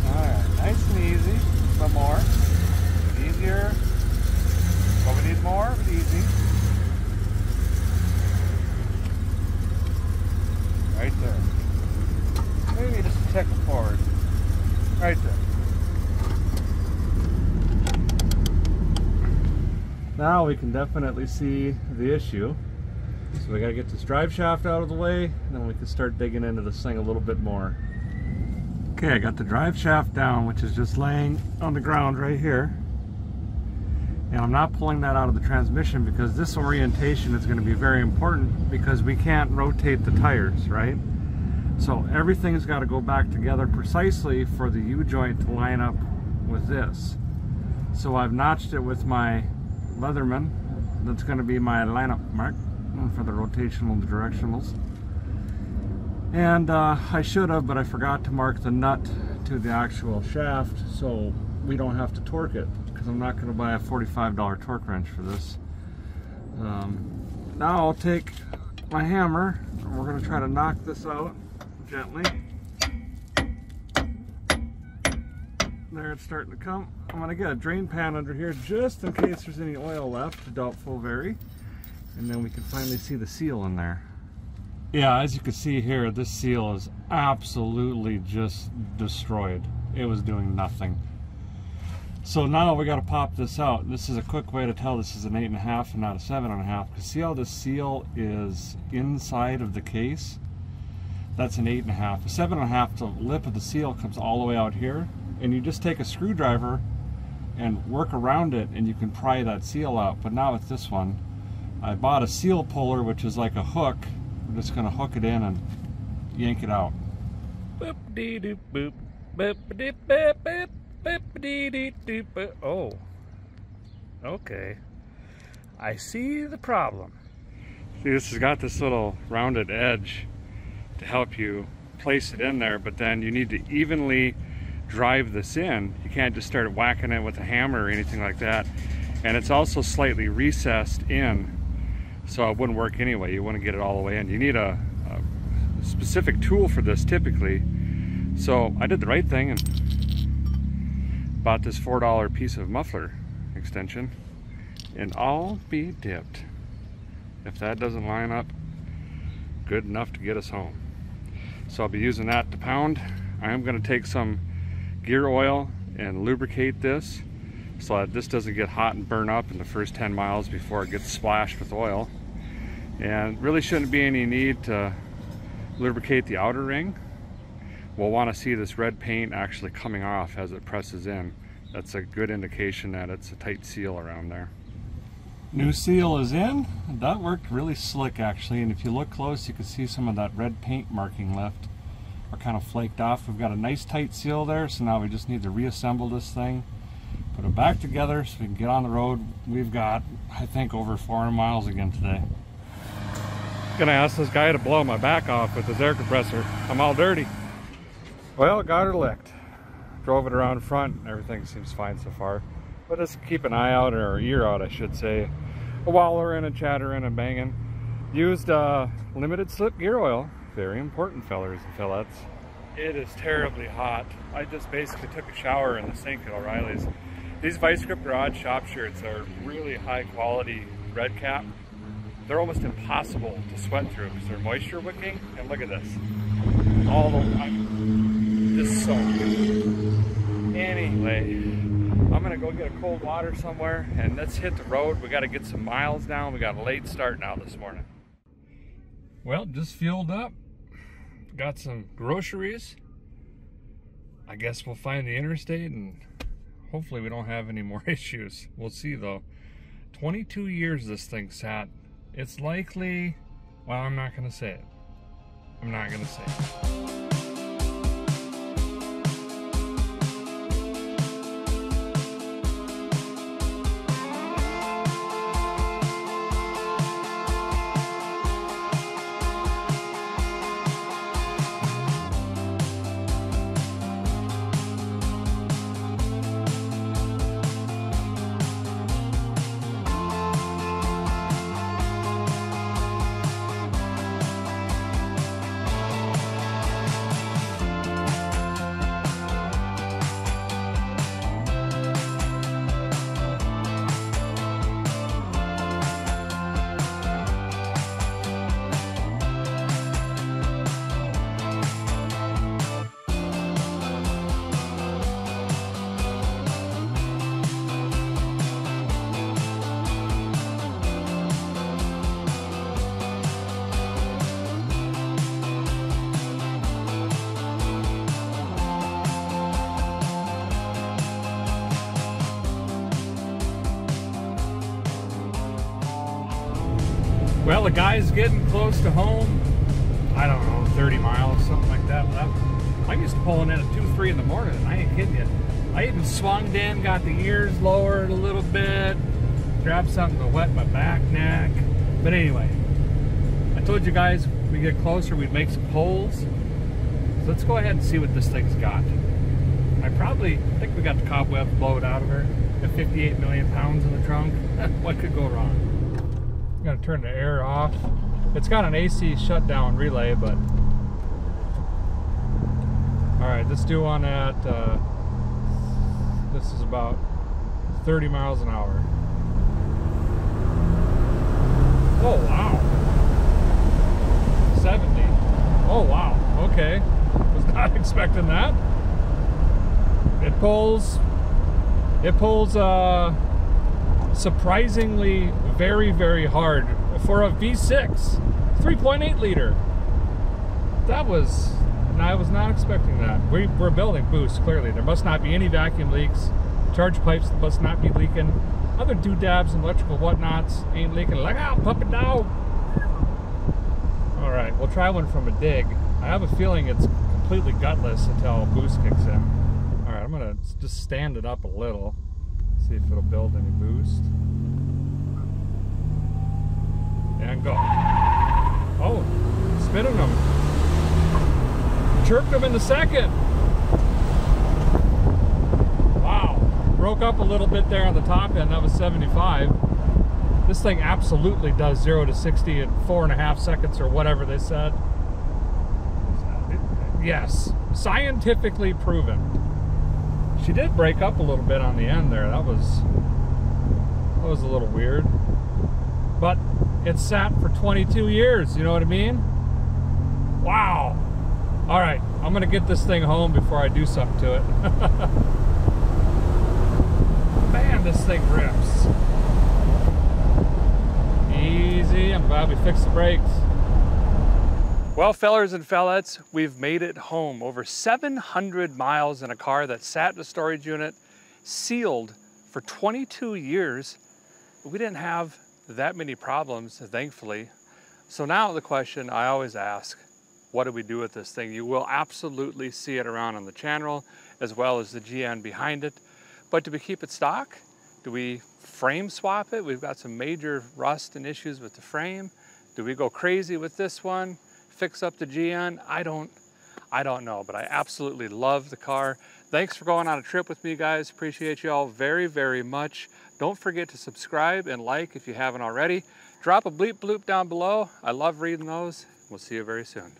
All right, nice and easy. Some more. Easier. But we need more, but easy. Right there. Maybe just a tick forward. Right there. Now we can definitely see the issue. So we gotta get this drive shaft out of the way, and then we can start digging into this thing a little bit more. Okay, I got the drive shaft down, which is just laying on the ground right here. And I'm not pulling that out of the transmission because this orientation is gonna be very important because we can't rotate the tires, right? So everything's gotta go back together precisely for the U-joint to line up with this. So I've notched it with my Leatherman. That's gonna be my lineup mark for the rotational directionals. And uh, I should have, but I forgot to mark the nut to the actual shaft so we don't have to torque it because I'm not going to buy a $45 torque wrench for this. Um, now I'll take my hammer and we're going to try to knock this out gently. There it's starting to come. I'm to get a drain pan under here just in case there's any oil left, doubtful very and then we can finally see the seal in there. Yeah, as you can see here, this seal is absolutely just destroyed. It was doing nothing. So now we got to pop this out. This is a quick way to tell this is an eight and a half and not a seven and a half. Because see how the seal is inside of the case? That's an eight and a half. A seven and a half, the lip of the seal comes all the way out here. And you just take a screwdriver and work around it and you can pry that seal out. But now with this one, I bought a seal puller, which is like a hook. We're just going to hook it in and yank it out. Boop dee doop boop. Boop dee boop boop. Boop dee dee doop boop. Oh. Okay. I see the problem. See, this has got this little rounded edge to help you place it in there, but then you need to evenly drive this in. You can't just start whacking it with a hammer or anything like that. And it's also slightly recessed in so it wouldn't work anyway. You want to get it all the way in. You need a, a specific tool for this typically. So I did the right thing and bought this $4 piece of muffler extension and I'll be dipped if that doesn't line up good enough to get us home. So I'll be using that to pound. I am going to take some gear oil and lubricate this so that this doesn't get hot and burn up in the first 10 miles before it gets splashed with oil. And really shouldn't be any need to lubricate the outer ring. We'll want to see this red paint actually coming off as it presses in. That's a good indication that it's a tight seal around there. New seal is in. That worked really slick actually. And if you look close, you can see some of that red paint marking left are kind of flaked off. We've got a nice tight seal there. So now we just need to reassemble this thing, put it back together so we can get on the road. We've got, I think, over 400 miles again today gonna ask this guy to blow my back off with his air compressor. I'm all dirty. Well, got her licked. Drove it around front. and Everything seems fine so far. But just keep an eye out, or ear out, I should say. A wallering and chattering and a banging. Used uh, limited slip gear oil. Very important, fellers and fellettes. It is terribly hot. I just basically took a shower in the sink at O'Reilly's. These Vice Grip Garage shop shirts are really high quality Red Kap they're almost impossible to sweat through because they're moisture wicking. And look at this. All the I'm just so Anyway, I'm gonna go get a cold water somewhere and let's hit the road. We gotta get some miles down. We got a late start now this morning. Well, just fueled up. Got some groceries. I guess we'll find the interstate and hopefully we don't have any more issues. We'll see though. 22 years this thing sat it's likely, well, I'm not to say it. I'm not to say it. The guy's getting close to home. I don't know, 30 miles, something like that. But I'm, I'm used to pulling in at 2, 3 in the morning, and I ain't kidding you. I even swung in, got the ears lowered a little bit, grabbed something to wet my back neck. But anyway, I told you guys we get closer, we'd make some pulls. So let's go ahead and see what this thing's got. I probably think we got the cobwebs blowed out of her. Got 58 million pounds in the trunk. what could go wrong? I'm gonna turn the air off. It's got an AC shutdown relay, but all right, let's do one at. Uh, this is about 30 miles an hour. Oh wow, 70. Oh wow, okay. Was not expecting that. It pulls. It pulls. Uh, surprisingly very, very hard for a V6, 3.8 liter. That was, and I was not expecting that. We, we're building boost, clearly. There must not be any vacuum leaks. Charge pipes must not be leaking. Other doodads and electrical whatnots ain't leaking. Look out, puppy dog. All right, we'll try one from a dig. I have a feeling it's completely gutless until boost kicks in. All right, I'm gonna just stand it up a little. See if it'll build any boost. And go. Oh, spinning them. Chirped them in the second. Wow. Broke up a little bit there on the top end. That was 75. This thing absolutely does 0 to 60 in four and a half seconds or whatever they said. Yes. Scientifically proven. She did break up a little bit on the end there. That was that was a little weird. But it sat for 22 years, you know what I mean? Wow. All right, I'm gonna get this thing home before I do something to it. Man, this thing rips. Easy, I'm glad we fixed the brakes. Well, fellers and fellettes, we've made it home. Over 700 miles in a car that sat in a storage unit, sealed for 22 years. We didn't have that many problems, thankfully. So now the question I always ask, what do we do with this thing? You will absolutely see it around on the channel, as well as the GN behind it. But do we keep it stock? Do we frame swap it? We've got some major rust and issues with the frame. Do we go crazy with this one? fix up the GN? I don't, I don't know, but I absolutely love the car. Thanks for going on a trip with me, guys. Appreciate you all very, very much. Don't forget to subscribe and like if you haven't already. Drop a bleep bloop down below. I love reading those. We'll see you very soon.